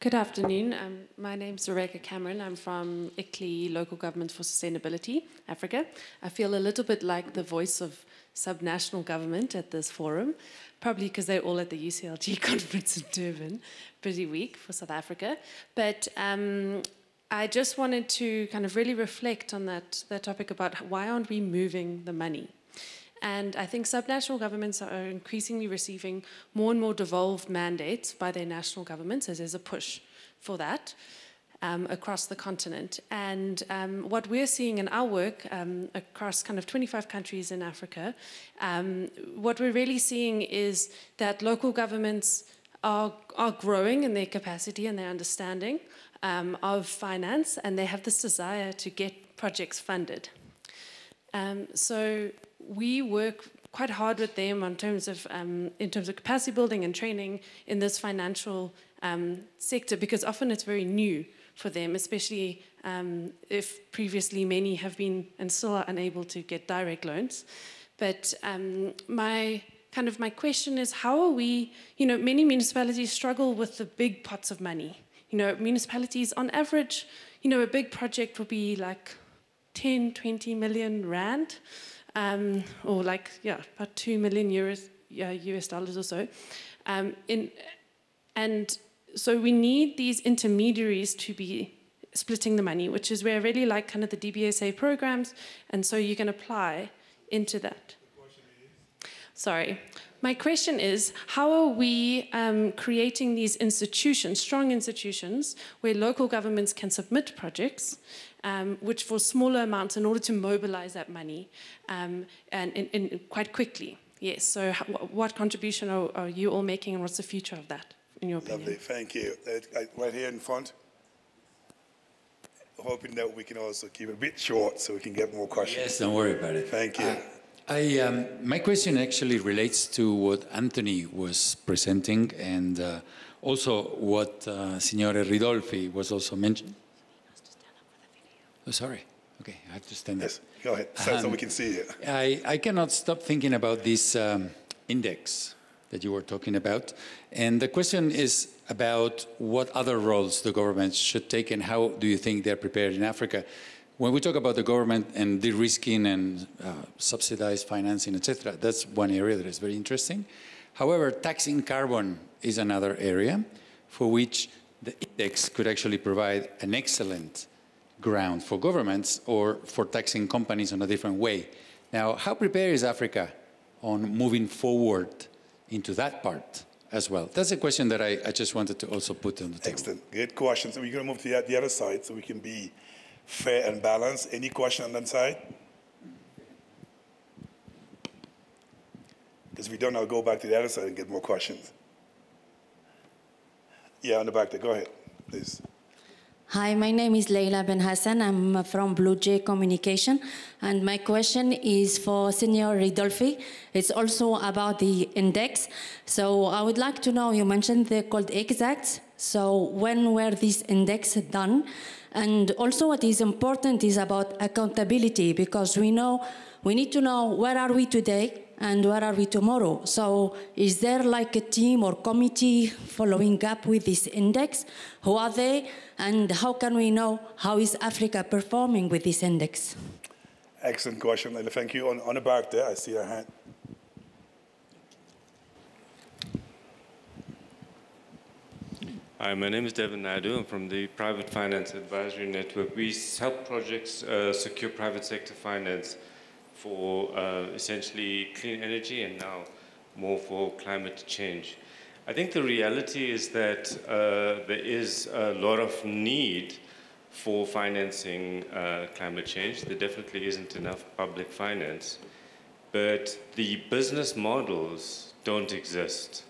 Good afternoon. Um, my name is Rebecca Cameron. I'm from ICLEI Local Government for Sustainability, Africa. I feel a little bit like the voice of subnational government at this forum, probably because they're all at the UCLG *laughs* conference in Durban, busy week for South Africa. But um, I just wanted to kind of really reflect on that, that topic about why aren't we moving the money? And I think subnational governments are increasingly receiving more and more devolved mandates by their national governments, as there's a push for that um, across the continent. And um, what we're seeing in our work um, across kind of 25 countries in Africa, um, what we're really seeing is that local governments are, are growing in their capacity and their understanding um, of finance, and they have this desire to get projects funded. Um, so we work quite hard with them in terms of um, in terms of capacity building and training in this financial um, sector because often it's very new for them, especially um, if previously many have been and still are unable to get direct loans. But um, my kind of my question is how are we, you know, many municipalities struggle with the big pots of money. You know, municipalities on average, you know, a big project will be like 10, 20 million rand, um, or like, yeah, about 2 million euros, yeah, US dollars or so. Um, in, and so we need these intermediaries to be splitting the money, which is where I really like kind of the DBSA programs, and so you can apply into that. Sorry. My question is how are we um, creating these institutions, strong institutions, where local governments can submit projects, um, which for smaller amounts in order to mobilize that money um, and quite quickly? Yes, so what contribution are, are you all making and what's the future of that? In your opinion? Lovely, thank you. Uh, right here in front. Hoping that we can also keep it a bit short so we can get more questions. Yes, don't worry about it. Thank you. Uh, I, um, my question actually relates to what Anthony was presenting and uh, also what uh, Signore Ridolfi was also mentioning. Oh, sorry. Okay, I have to stand yes, up. Yes, go ahead, so, um, so, we can see you. I, I cannot stop thinking about this um, index that you were talking about. And the question is about what other roles the government should take and how do you think they're prepared in Africa? When we talk about the government and de-risking and uh, subsidized financing, etc., that's one area that is very interesting. However, taxing carbon is another area for which the index could actually provide an excellent ground for governments or for taxing companies in a different way. Now, how prepared is Africa on moving forward into that part as well? That's a question that I, I just wanted to also put on the table. Excellent. Good question. So we're going to move to the, the other side so we can be fair and balanced. Any question on that side? Because if we don't, I'll go back to the other side and get more questions. Yeah, on the back there. Go ahead, please. Hi, my name is Leila Ben Hassan. I'm uh, from Blue Jay Communication. And my question is for Senior Ridolfi. It's also about the index. So I would like to know, you mentioned the called exact. So when were these index done? And also what is important is about accountability because we know, we need to know where are we today and where are we tomorrow? So is there like a team or committee following up with this index? Who are they? And how can we know how is Africa performing with this index? Excellent question, Leila. Thank you. On, on the back there, I see a hand. Hi, my name is Devin Naidu. I'm from the Private Finance Advisory Network. We help projects uh, secure private sector finance for uh, essentially clean energy and now more for climate change. I think the reality is that uh, there is a lot of need for financing uh, climate change. There definitely isn't enough public finance, but the business models don't exist.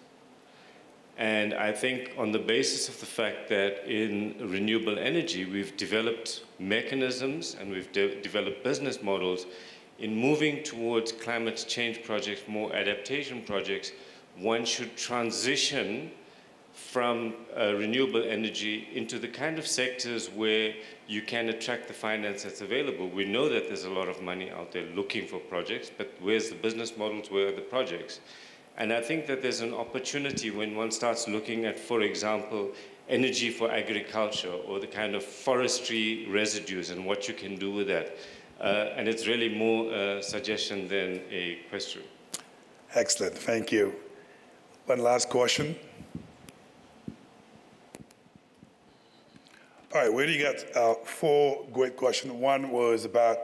And I think on the basis of the fact that in renewable energy, we've developed mechanisms and we've de developed business models in moving towards climate change projects, more adaptation projects, one should transition from uh, renewable energy into the kind of sectors where you can attract the finance that's available. We know that there's a lot of money out there looking for projects, but where's the business models, where are the projects? And I think that there's an opportunity when one starts looking at, for example, energy for agriculture or the kind of forestry residues and what you can do with that. Uh, and it's really more a suggestion than a question. Excellent, thank you. One last question. All right, we already got uh, four great questions. One was about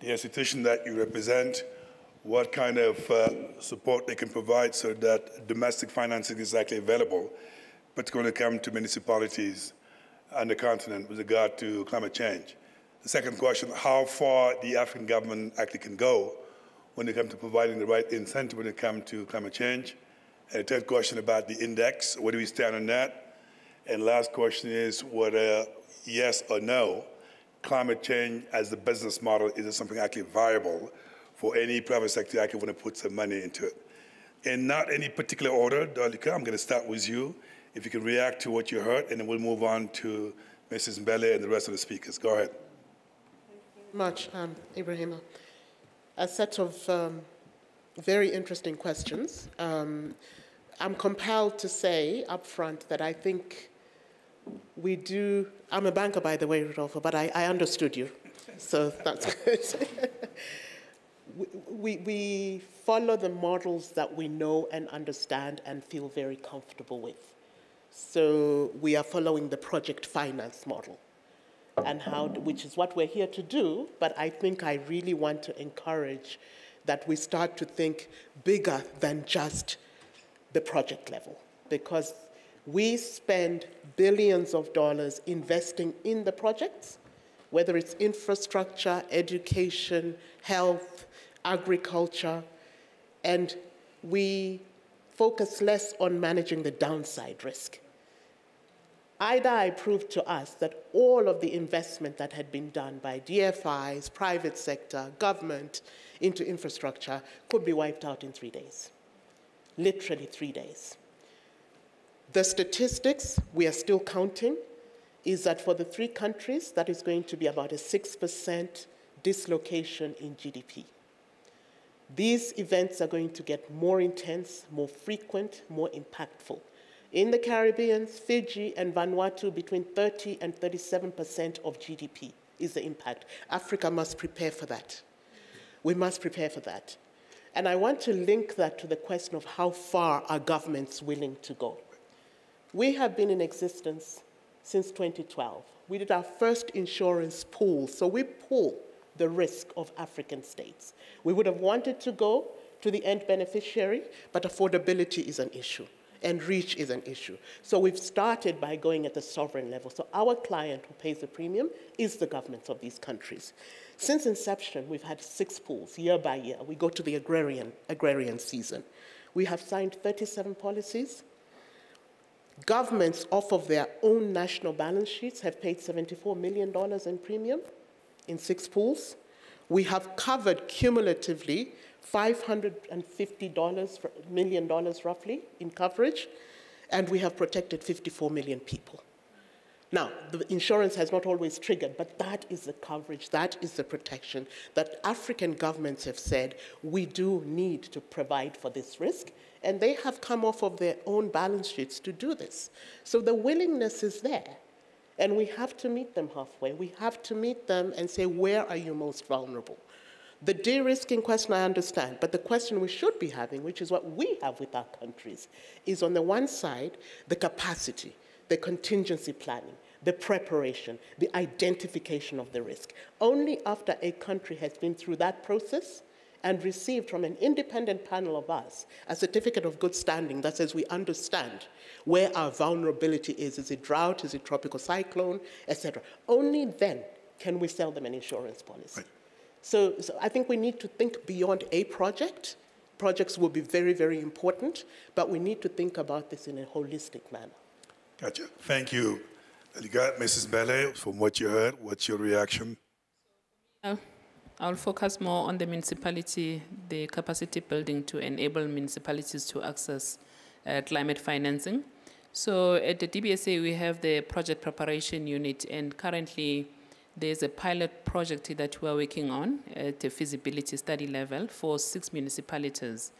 the institution that you represent, what kind of uh, support they can provide so that domestic financing is actually available, particularly comes to municipalities on the continent with regard to climate change. The second question, how far the African government actually can go when it comes to providing the right incentive when it comes to climate change. And the third question about the index, where do we stand on that? And last question is whether yes or no, climate change as the business model, is it something actually viable for any private sector actually want to put some money into it? In not any particular order, Dolika, I'm going to start with you. If you can react to what you heard, and then we'll move on to Mrs. Mbele and the rest of the speakers. Go ahead. Much, um, Ibrahima. A set of um, very interesting questions. Um, I'm compelled to say up front that I think we do. I'm a banker, by the way, Rodolfo, but I, I understood you. So that's *laughs* good. we, we, we follow the models that we know and understand and feel very comfortable with. So we are following the project finance model and how, which is what we're here to do, but I think I really want to encourage that we start to think bigger than just the project level because we spend billions of dollars investing in the projects, whether it's infrastructure, education, health, agriculture, and we focus less on managing the downside risk. Idai proved to us that all of the investment that had been done by DFIs, private sector, government into infrastructure could be wiped out in three days. Literally three days. The statistics we are still counting is that for the three countries, that is going to be about a 6% dislocation in GDP. These events are going to get more intense, more frequent, more impactful. In the Caribbean, Fiji and Vanuatu, between 30 and 37% of GDP is the impact. Africa must prepare for that. We must prepare for that. And I want to link that to the question of how far are governments willing to go. We have been in existence since 2012. We did our first insurance pool, so we pool the risk of African states. We would have wanted to go to the end beneficiary, but affordability is an issue and reach is an issue. So we've started by going at the sovereign level. So our client who pays the premium is the governments of these countries. Since inception, we've had six pools year by year. We go to the agrarian, agrarian season. We have signed 37 policies. Governments, off of their own national balance sheets, have paid $74 million in premium in six pools. We have covered cumulatively $550 million roughly in coverage, and we have protected 54 million people. Now, the insurance has not always triggered, but that is the coverage, that is the protection that African governments have said we do need to provide for this risk, and they have come off of their own balance sheets to do this. So the willingness is there, and we have to meet them halfway. We have to meet them and say, where are you most vulnerable? The de-risking question I understand, but the question we should be having, which is what we have with our countries, is on the one side, the capacity, the contingency planning, the preparation, the identification of the risk. Only after a country has been through that process and received from an independent panel of us a certificate of good standing that says we understand where our vulnerability is. Is it drought? Is it tropical cyclone? Etc. Only then can we sell them an insurance policy. Right. So, so I think we need to think beyond a project. Projects will be very, very important, but we need to think about this in a holistic manner. Gotcha. Thank you. You got Mrs. Bele, from what you heard, what's your reaction? Uh, I'll focus more on the municipality, the capacity building to enable municipalities to access uh, climate financing. So at the DBSA, we have the project preparation unit, and currently there's a pilot project that we're working on at a feasibility study level for six municipalities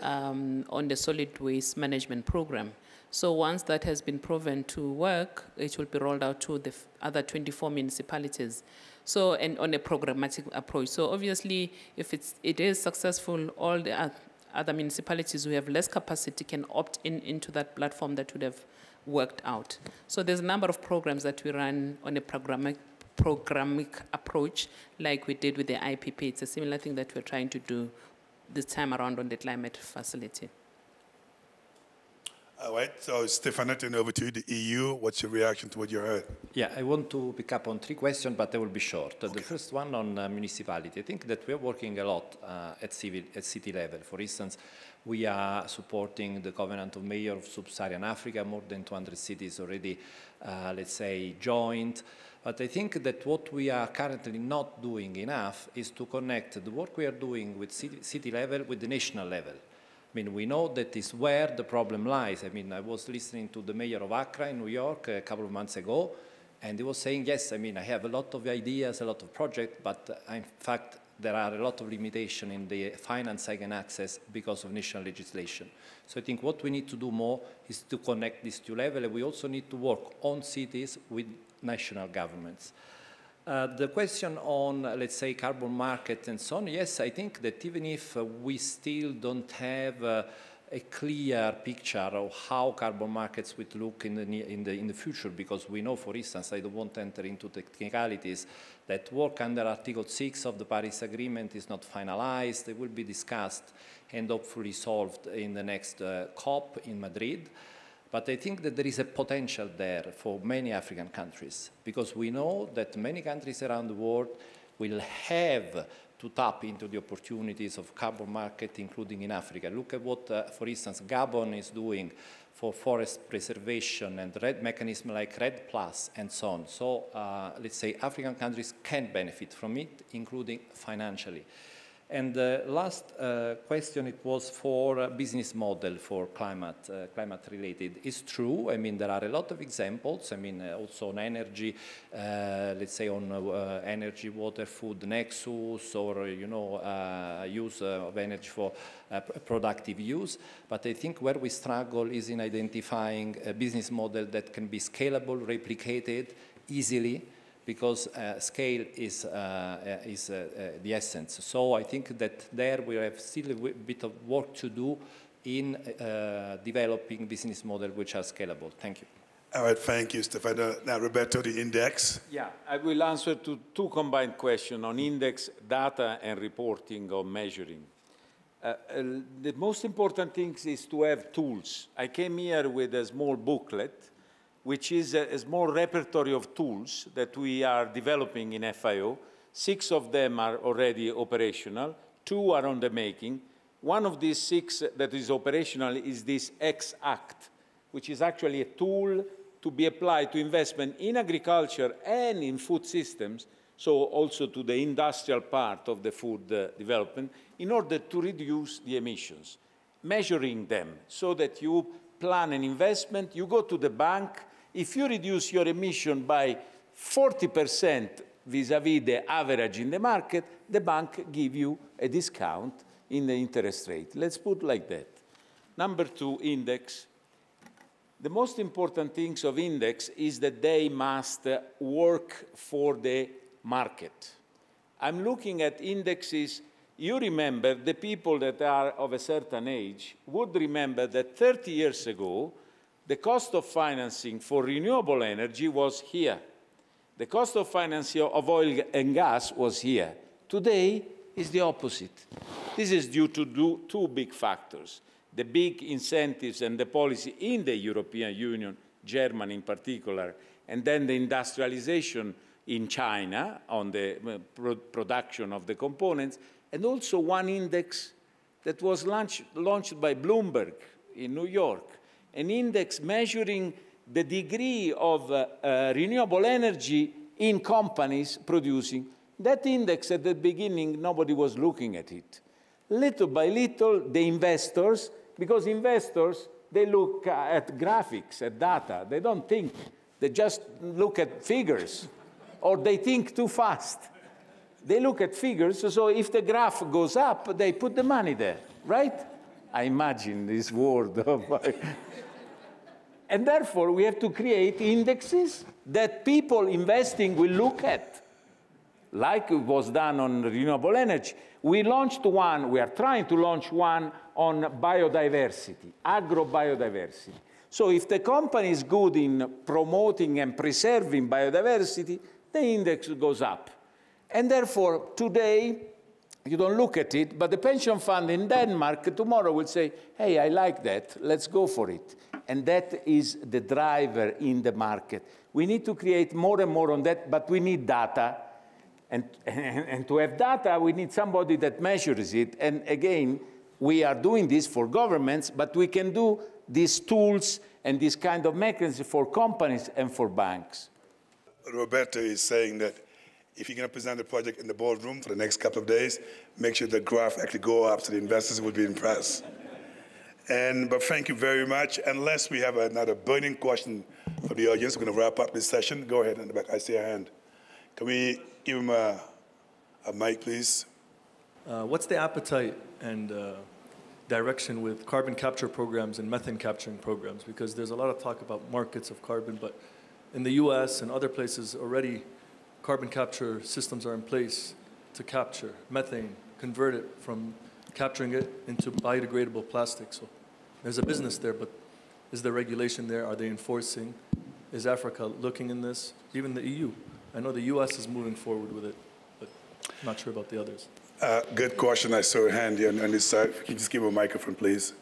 um, on the solid waste management program. So once that has been proven to work, it will be rolled out to the other 24 municipalities. So, and on a programmatic approach. So obviously, if it's, it is successful, all the other municipalities who have less capacity can opt in into that platform that would have worked out. So there's a number of programs that we run on a programmatic, programmatic approach, like we did with the IPP. It's a similar thing that we're trying to do this time around on the climate facility. All right, so Stefano, turn over to the EU. What's your reaction to what you heard? Yeah, I want to pick up on three questions, but they will be short. The first one on uh, municipality. I think that we are working a lot uh, at, civil, at city level. For instance, we are supporting the Covenant of Mayors of Sub-Saharan Africa, more than 200 cities already, uh, let's say, joined. But I think that what we are currently not doing enough is to connect the work we are doing with city, city level with the national level. I mean, we know that is where the problem lies. I mean, I was listening to the mayor of Accra in New York a couple of months ago, and he was saying, yes, I mean, I have a lot of ideas, a lot of projects, but uh, in fact, there are a lot of limitations in the finance I can access because of national legislation. So I think what we need to do more is to connect these two levels. And we also need to work on cities with national governments. Uh, the question on, uh, let's say, carbon market and so on, yes, I think that even if uh, we still don't have uh, a clear picture of how carbon markets will look in the, in, the, in the future, because we know, for instance, I don't want to enter into technicalities, that work under Article 6 of the Paris Agreement is not finalized. It will be discussed and hopefully solved in the next COP in Madrid. But I think that there is a potential there for many African countries because we know that many countries around the world will have to tap into the opportunities of carbon market, including in Africa. Look at what, uh, for instance, Gabon is doing for forest preservation and REDD mechanism like REDD Plus and so on. So uh, let's say African countries can benefit from it, including financially. And the last uh, question, it was for business model for climate, uh, climate related. It's true. I mean, there are a lot of examples. I mean, uh, also on energy, let's say on energy, water, food nexus, or, you know, use of energy for productive use. But I think where we struggle is in identifying a business model that can be scalable, replicated easily, because uh, scale is, uh, uh is uh, uh, the essence. So I think that there we have still a bit of work to do in developing business models which are scalable. Thank you. All right, thank you, Stefano. Now, Roberto, the index. Yeah, I will answer to two combined questions on index data and reporting or measuring. Uh, uh, the most important thing is to have tools. I came here with a small booklet which is a, a small repertory of tools that we are developing in FAO. Six of them are already operational, two are on the making. One of these six that is operational is this EX-ACT, which is actually a tool to be applied to investment in agriculture and in food systems, so also to the industrial part of the food uh, development, in order to reduce the emissions, measuring them so that you plan an investment, you go to the bank, if you reduce your emission by 40% vis-à-vis the average in the market, the bank give you a discount in the interest rate. Let's put like that. Number two, index. The most important things of index is that they must work for the market. I'm looking at indexes. You remember, the people that are of a certain age would remember that 30 years ago, the cost of financing for renewable energy was here. The cost of financing of oil and gas was here. Today is the opposite. This is due to two big factors. The big incentives and the policy in the European Union, Germany in particular, and then the industrialization in China on the uh, pro production of the components, and also one index that was launched, launched by Bloomberg in New York, an index measuring the degree of uh, uh, renewable energy in companies producing. That index at the beginning, nobody was looking at it. Little by little, the investors, because investors, they look at graphics, at data. They don't think. They just look at figures, or they think too fast. They look at figures, so if the graph goes up, they put the money there, right? I imagine this world of *laughs* and therefore, we have to create indexes that people investing will look at. like it was done on renewable energy. We launched one, we are trying to launch one on biodiversity, agro biodiversity. So if the company is good in promoting and preserving biodiversity, the index goes up. And therefore, today, you don't look at it, but the pension fund in Denmark tomorrow will say, hey, I like that, let's go for it. And that is the driver in the market. We need to create more and more on that, but we need data. And, and, *laughs* and to have data, we need somebody that measures it. And again, we are doing this for governments, but we can do these tools and this kind of mechanism for companies and for banks. Roberto is saying that if you're going to present the project in the boardroom for the next couple of days, make sure the graph actually go up so the investors will be impressed. And but thank you very much. Unless we have another burning question from the audience, we're going to wrap up this session. Go ahead in the back. I see a hand. Can we give him a, a mic, please? Uh, what's the appetite and uh, direction with carbon capture programs and methane capturing programs? Because there's a lot of talk about markets of carbon, but in the U.S. and other places already, carbon capture systems are in place to capture methane, convert it from capturing it into biodegradable plastic. So there's a business there, but is there regulation there? Are they enforcing? Is Africa looking in this? Even the EU. I know the US is moving forward with it, but I'm not sure about the others. Uh, good question. I saw a hand here on, on this side. Can you just give him a microphone, please?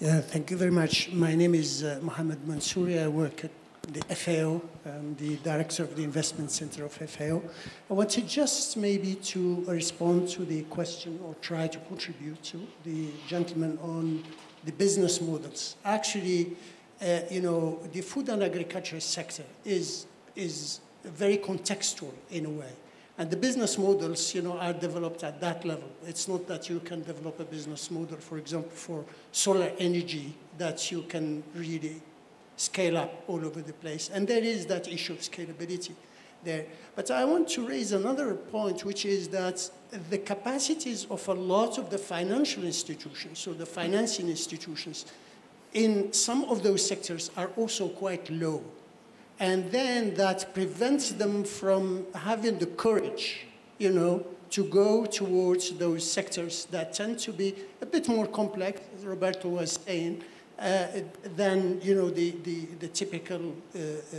Yeah, thank you very much. My name is uh, Mohammed Mansouri. I work at the FAO, um, the director of the investment center of FAO. I wanted just maybe to respond to the question or try to contribute to the gentleman on the business models. Actually, uh, you know, the food and agriculture sector is, is very contextual in a way. And the business models, you know, are developed at that level. It's not that you can develop a business model, for example, for solar energy that you can really scale up all over the place. And there is that issue of scalability there. But I want to raise another point, which is that the capacities of a lot of the financial institutions, so the financing institutions, in some of those sectors are also quite low. And then that prevents them from having the courage, you know, to go towards those sectors that tend to be a bit more complex, as Roberto was saying, than you know the the, the typical uh, uh,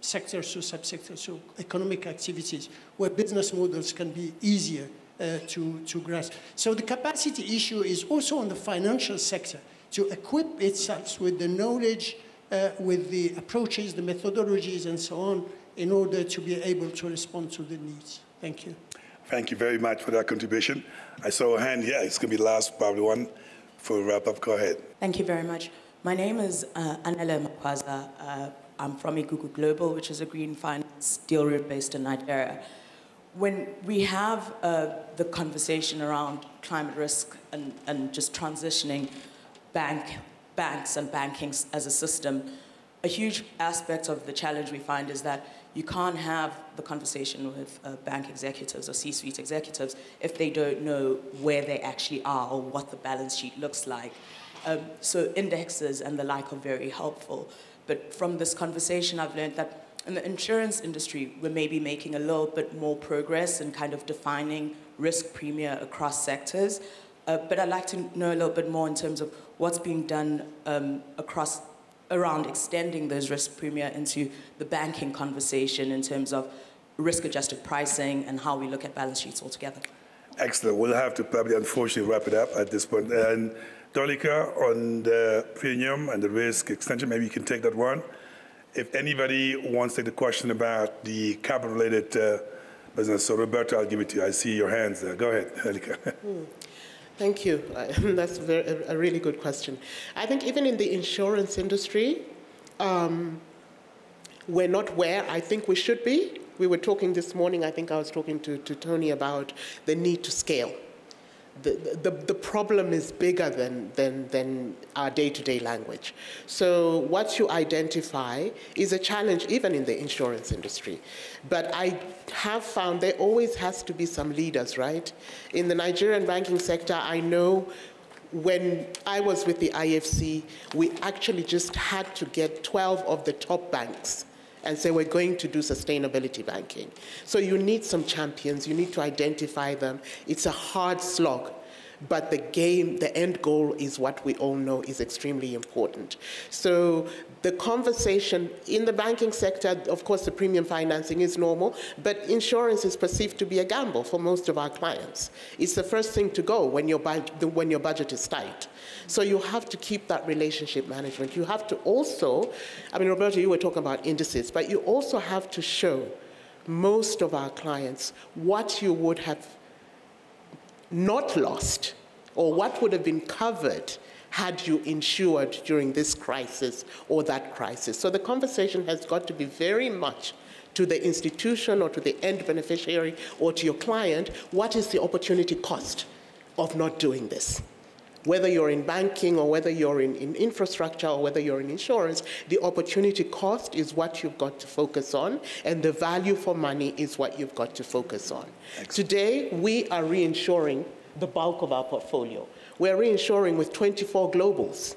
sectors or subsectors, so economic activities, where business models can be easier uh, to to grasp. So the capacity issue is also on the financial sector to equip itself with the knowledge, uh, with the approaches, the methodologies, and so on, in order to be able to respond to the needs. Thank you. Thank you very much for that contribution. I saw a hand here. It's going to be the last, probably one for a wrap up. Go ahead. Thank you very much. My name is uh, Anele Makwaza. Uh, I'm from Igugu Global, which is a green finance deal route based in Nigeria. When we have uh, the conversation around climate risk and, and just transitioning bank, banks and banking as a system, a huge aspect of the challenge we find is that you can't have the conversation with uh, bank executives or C-suite executives if they don't know where they actually are or what the balance sheet looks like. Um, so indexes and the like are very helpful. But from this conversation, I've learned that in the insurance industry, we're maybe making a little bit more progress in kind of defining risk premia across sectors. Uh, but I'd like to know a little bit more in terms of what's being done um, across around extending those risk premia into the banking conversation in terms of risk-adjusted pricing and how we look at balance sheets altogether. Excellent. We'll have to probably, unfortunately, wrap it up at this point. And Dolika, on the premium and the risk extension, maybe you can take that one. If anybody wants to take the question about the carbon-related uh, business, so Roberto, I'll give it to you. I see your hands there. Go ahead, Dolika. Hmm. Thank you. *laughs* That's a, very, a, really good question. I think even in the insurance industry, um, we're not where I think we should be. We were talking this morning, I think I was talking to, to Tony about the need to scale the, the, problem is bigger than, than, than our day-to-day language. So what you identify is a challenge even in the insurance industry. But I have found there always has to be some leaders, right? In the Nigerian banking sector, I know when I was with the IFC, we actually just had to get 12 of the top banks and say we're going to do sustainability banking. So you need some champions, you need to identify them. It's a hard slog but the game, the end goal is what we all know is extremely important. So the conversation in the banking sector, of course, the premium financing is normal, but insurance is perceived to be a gamble for most of our clients. It's the first thing to go when your, when your budget is tight. So you have to keep that relationship management. You have to also, I mean, Roberto, you were talking about indices, but you also have to show most of our clients what you would have not lost or what would have been covered had you insured during this crisis or that crisis. So the conversation has got to be very much to the institution or to the end beneficiary or to your client, what is the opportunity cost of not doing this? Whether you're in banking or whether you're in, in infrastructure or whether you're in insurance, the opportunity cost is what you've got to focus on, and the value for money is what you've got to focus on. Excellent. Today, we are reinsuring the bulk of our portfolio. We're reinsuring with 24 globals,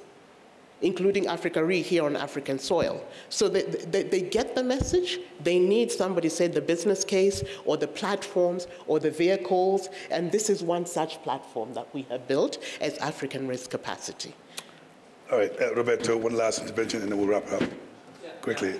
including Africa Re here on African soil. So they, they, they, get the message. They need somebody say the business case or the platforms or the vehicles. And this is one such platform that we have built as African risk capacity. All right, uh, Roberto, one last intervention and then we'll wrap up quickly.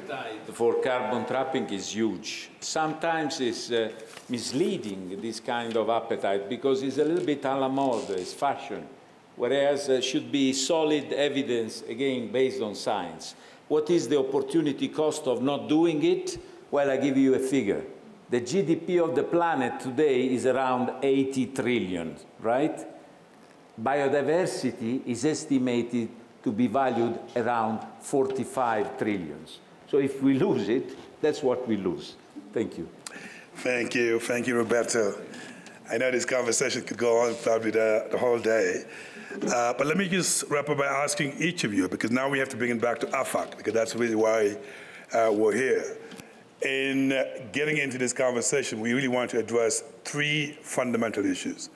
For carbon trapping is huge. Sometimes it's uh, misleading, this kind of appetite, because it's a little bit a la mode, it's fashion, whereas uh, should be solid evidence, again, based on science. What is the opportunity cost of not doing it? Well, I give you a figure. The GDP of the planet today is around 80 trillion, right? Biodiversity is estimated to be valued around 45 trillions. So if we lose it, that's what we lose. Thank you. Thank you. Thank you, Roberto. I know this conversation could go on probably the, the whole day. Uh, but let me just wrap up by asking each of you, because now we have to bring it back to AFAC, because that's really why uh, we're here. In uh, getting into this conversation, we really want to address three fundamental issues.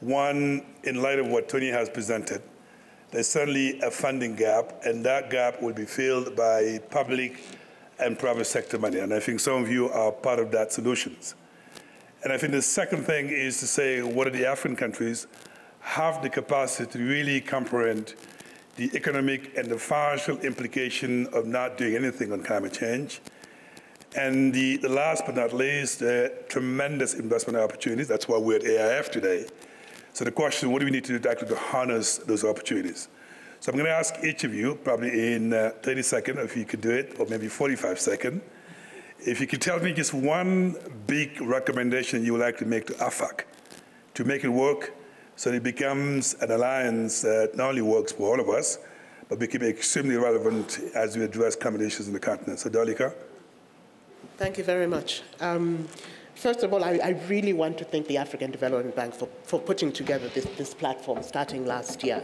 One, in light of what Tony has presented, there's certainly a funding gap, and that gap will be filled by public and private sector money. And I think some of you are part of that solutions. And I think the second thing is to say, what are the African countries have the capacity to really comprehend the economic and the financial implication of not doing anything on climate change. And the, the last but not least, uh, tremendous investment opportunities. That's why we're at AIF today. So the question, what do we need to do to actually harness those opportunities? So I'm going to ask each of you, probably in uh, 30 seconds, if you could do it, or maybe 45 seconds, if you could tell me just one big recommendation you would like to make to AFAC to make it work so that it becomes an alliance that not only works for all of us, but become extremely relevant as we address common issues in the continent. So, Dolika? Thank you very much. Um, First of all, I, I, really want to thank the African Development Bank for, for putting together this, this platform starting last year.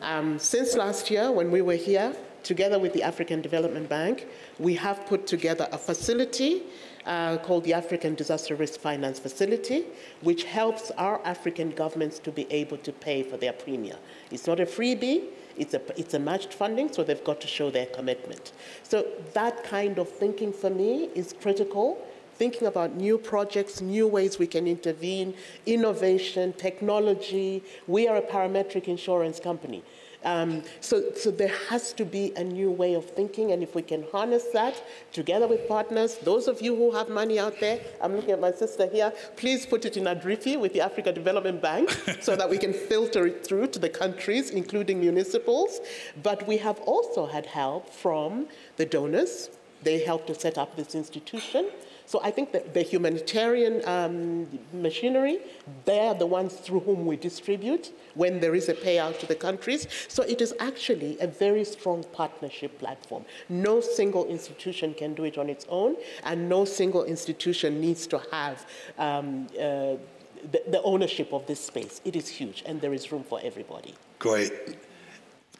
Um, since last year, when we were here, together with the African Development Bank, we have put together a facility uh, called the African Disaster Risk Finance Facility, which helps our African governments to be able to pay for their premium. It's not a freebie, it's a, it's a matched funding, so they've got to show their commitment. So that kind of thinking for me is critical thinking about new projects, new ways we can intervene, innovation, technology. We are a parametric insurance company. Um, so, so there has to be a new way of thinking, and if we can harness that together with partners, those of you who have money out there, I'm looking at my sister here, please put it in Adrifi with the Africa Development Bank *laughs* so that we can filter it through to the countries, including municipals. But we have also had help from the donors. They helped to set up this institution. So I think that the humanitarian um, machinery, they're the ones through whom we distribute when there is a payout to the countries. So it is actually a very strong partnership platform. No single institution can do it on its own, and no single institution needs to have um, uh, the, the ownership of this space. It is huge, and there is room for everybody. Great.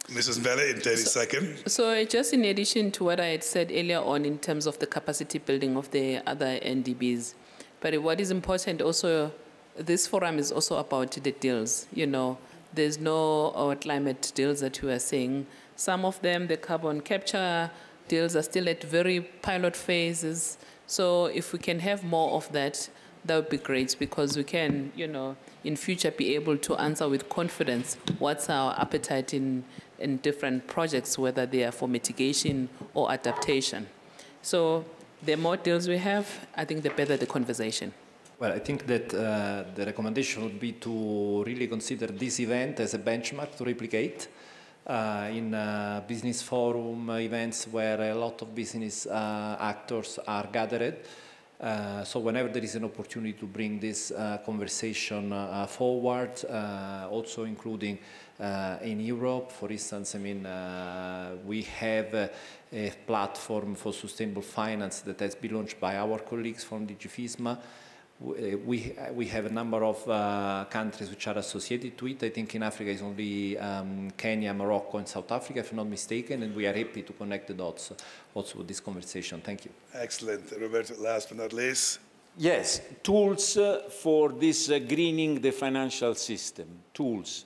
Mrs. Mbele, in 30 so, seconds. So just in addition to what I had said earlier on in terms of the capacity building of the other NDBs, but what is important also, this forum is also about the deals. You know, there's no uh, climate deals that you are seeing. Some of them, the carbon capture deals are still at very pilot phases. So if we can have more of that, that would be great because we can, you know, in future be able to answer with confidence what's our appetite in, in different projects, whether they are for mitigation or adaptation. So the more deals we have, I think the better the conversation. Well, I think that uh, the recommendation would be to really consider this event as a benchmark to replicate uh, in uh, business forum events where a lot of business uh, actors are gathered. Uh, so whenever there is an opportunity to bring this uh, conversation uh, forward, also including in Europe, for instance, I mean, we have a, platform for sustainable finance that has been launched by our colleagues from DG FISMA, we, we have a number of uh, countries which are associated to it. I think in Africa it's only um, Kenya, Morocco, and South Africa, if I'm not mistaken, and we are happy to connect the dots also with this conversation. Thank you. Excellent. Roberto, last but not least. Yes, tools uh, for this uh, greening the financial system, tools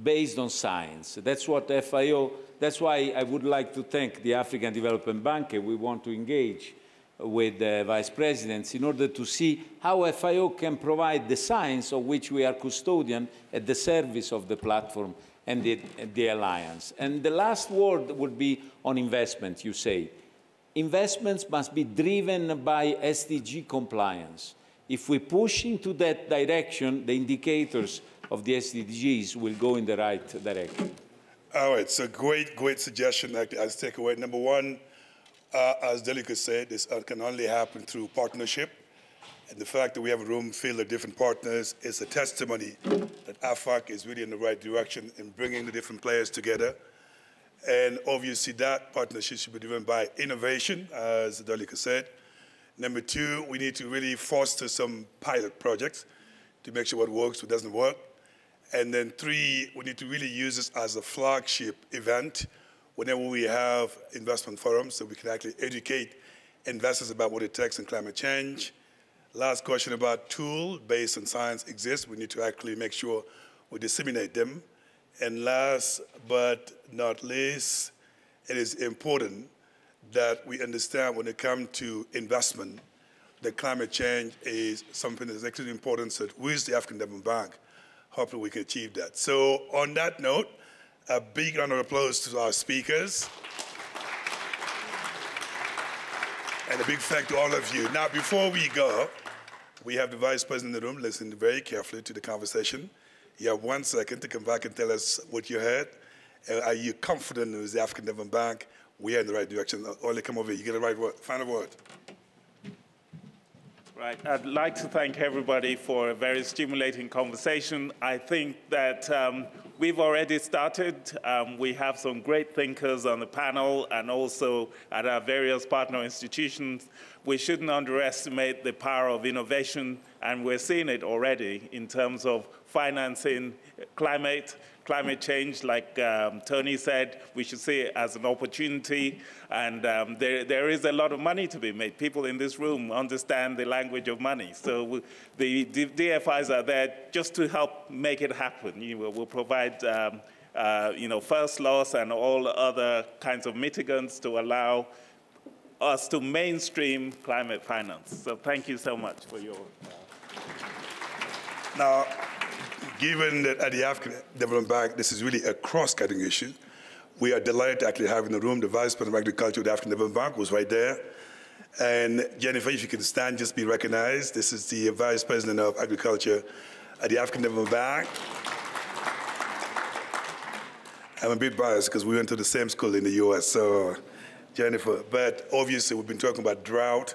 based on science. That's what FAO, that's why I would like to thank the African Development Bank. We want to engage with the vice presidents in order to see how FAO can provide the science of which we are custodian at the service of the platform and the, the alliance. And the last word would be on investment, you say. Investments must be driven by SDG compliance. If we push into that direction, the indicators of the SDGs will go in the right direction. All right, so great, great suggestion as takeaway. Number one, uh, as Dolika said, this uh, can only happen through partnership. And the fact that we have a room filled with different partners is a testimony that AFAC is really in the right direction in bringing the different players together. And obviously that partnership should be driven by innovation, as Dolika said. Number two, we need to really foster some pilot projects to make sure what works, what doesn't work. And then three, we need to really use this as a flagship event whenever we have investment forums so we can actually educate investors about what it takes in climate change. Last question about tool based on science exists. We need to actually make sure we disseminate them. And last but not least, it is important that we understand when it comes to investment that climate change is something that is extremely important. So with the African Development Bank, hopefully we can achieve that. So on that note, a big round of applause to our speakers. And a big thank to all of you. Now, before we go, we have the vice president in the room. Listen very carefully to the conversation. You have one second to come back and tell us what you heard. Uh, are you confident with the African Development Bank? We are in the right direction. Only come over. You get the right word. Final word. Right. I'd like to thank everybody for a very stimulating conversation. I think that um, We've already started. Um, we have some great thinkers on the panel and also at our various partner institutions. We shouldn't underestimate the power of innovation, and we're seeing it already in terms of financing climate, climate change, like um, Tony said, we should see it as an opportunity. And um, there, there is a lot of money to be made. People in this room understand the language of money. So the DFIs are there just to help make it happen. You know, we'll provide um, uh, you know, first loss and all other kinds of mitigants to allow us to mainstream climate finance. So thank you so much for your. Uh... Now, given that at the African Development Bank, this is really a cross-cutting issue, we are delighted to actually have in the room the Vice President of Agriculture of the African Development Bank, who's right there. And Jennifer, if you can stand, just be recognized. This is the Vice President of Agriculture at the African Development Bank. I'm a bit biased because we went to the same school in the US, so Jennifer. But obviously, we've been talking about drought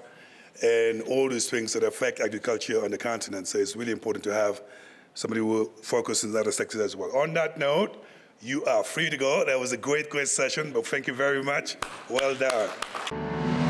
and all these things that affect agriculture on the continent. So it's really important to have somebody will focus in other sectors as well. On that note, you are free to go. That was a great, great session, but thank you very much. Well done.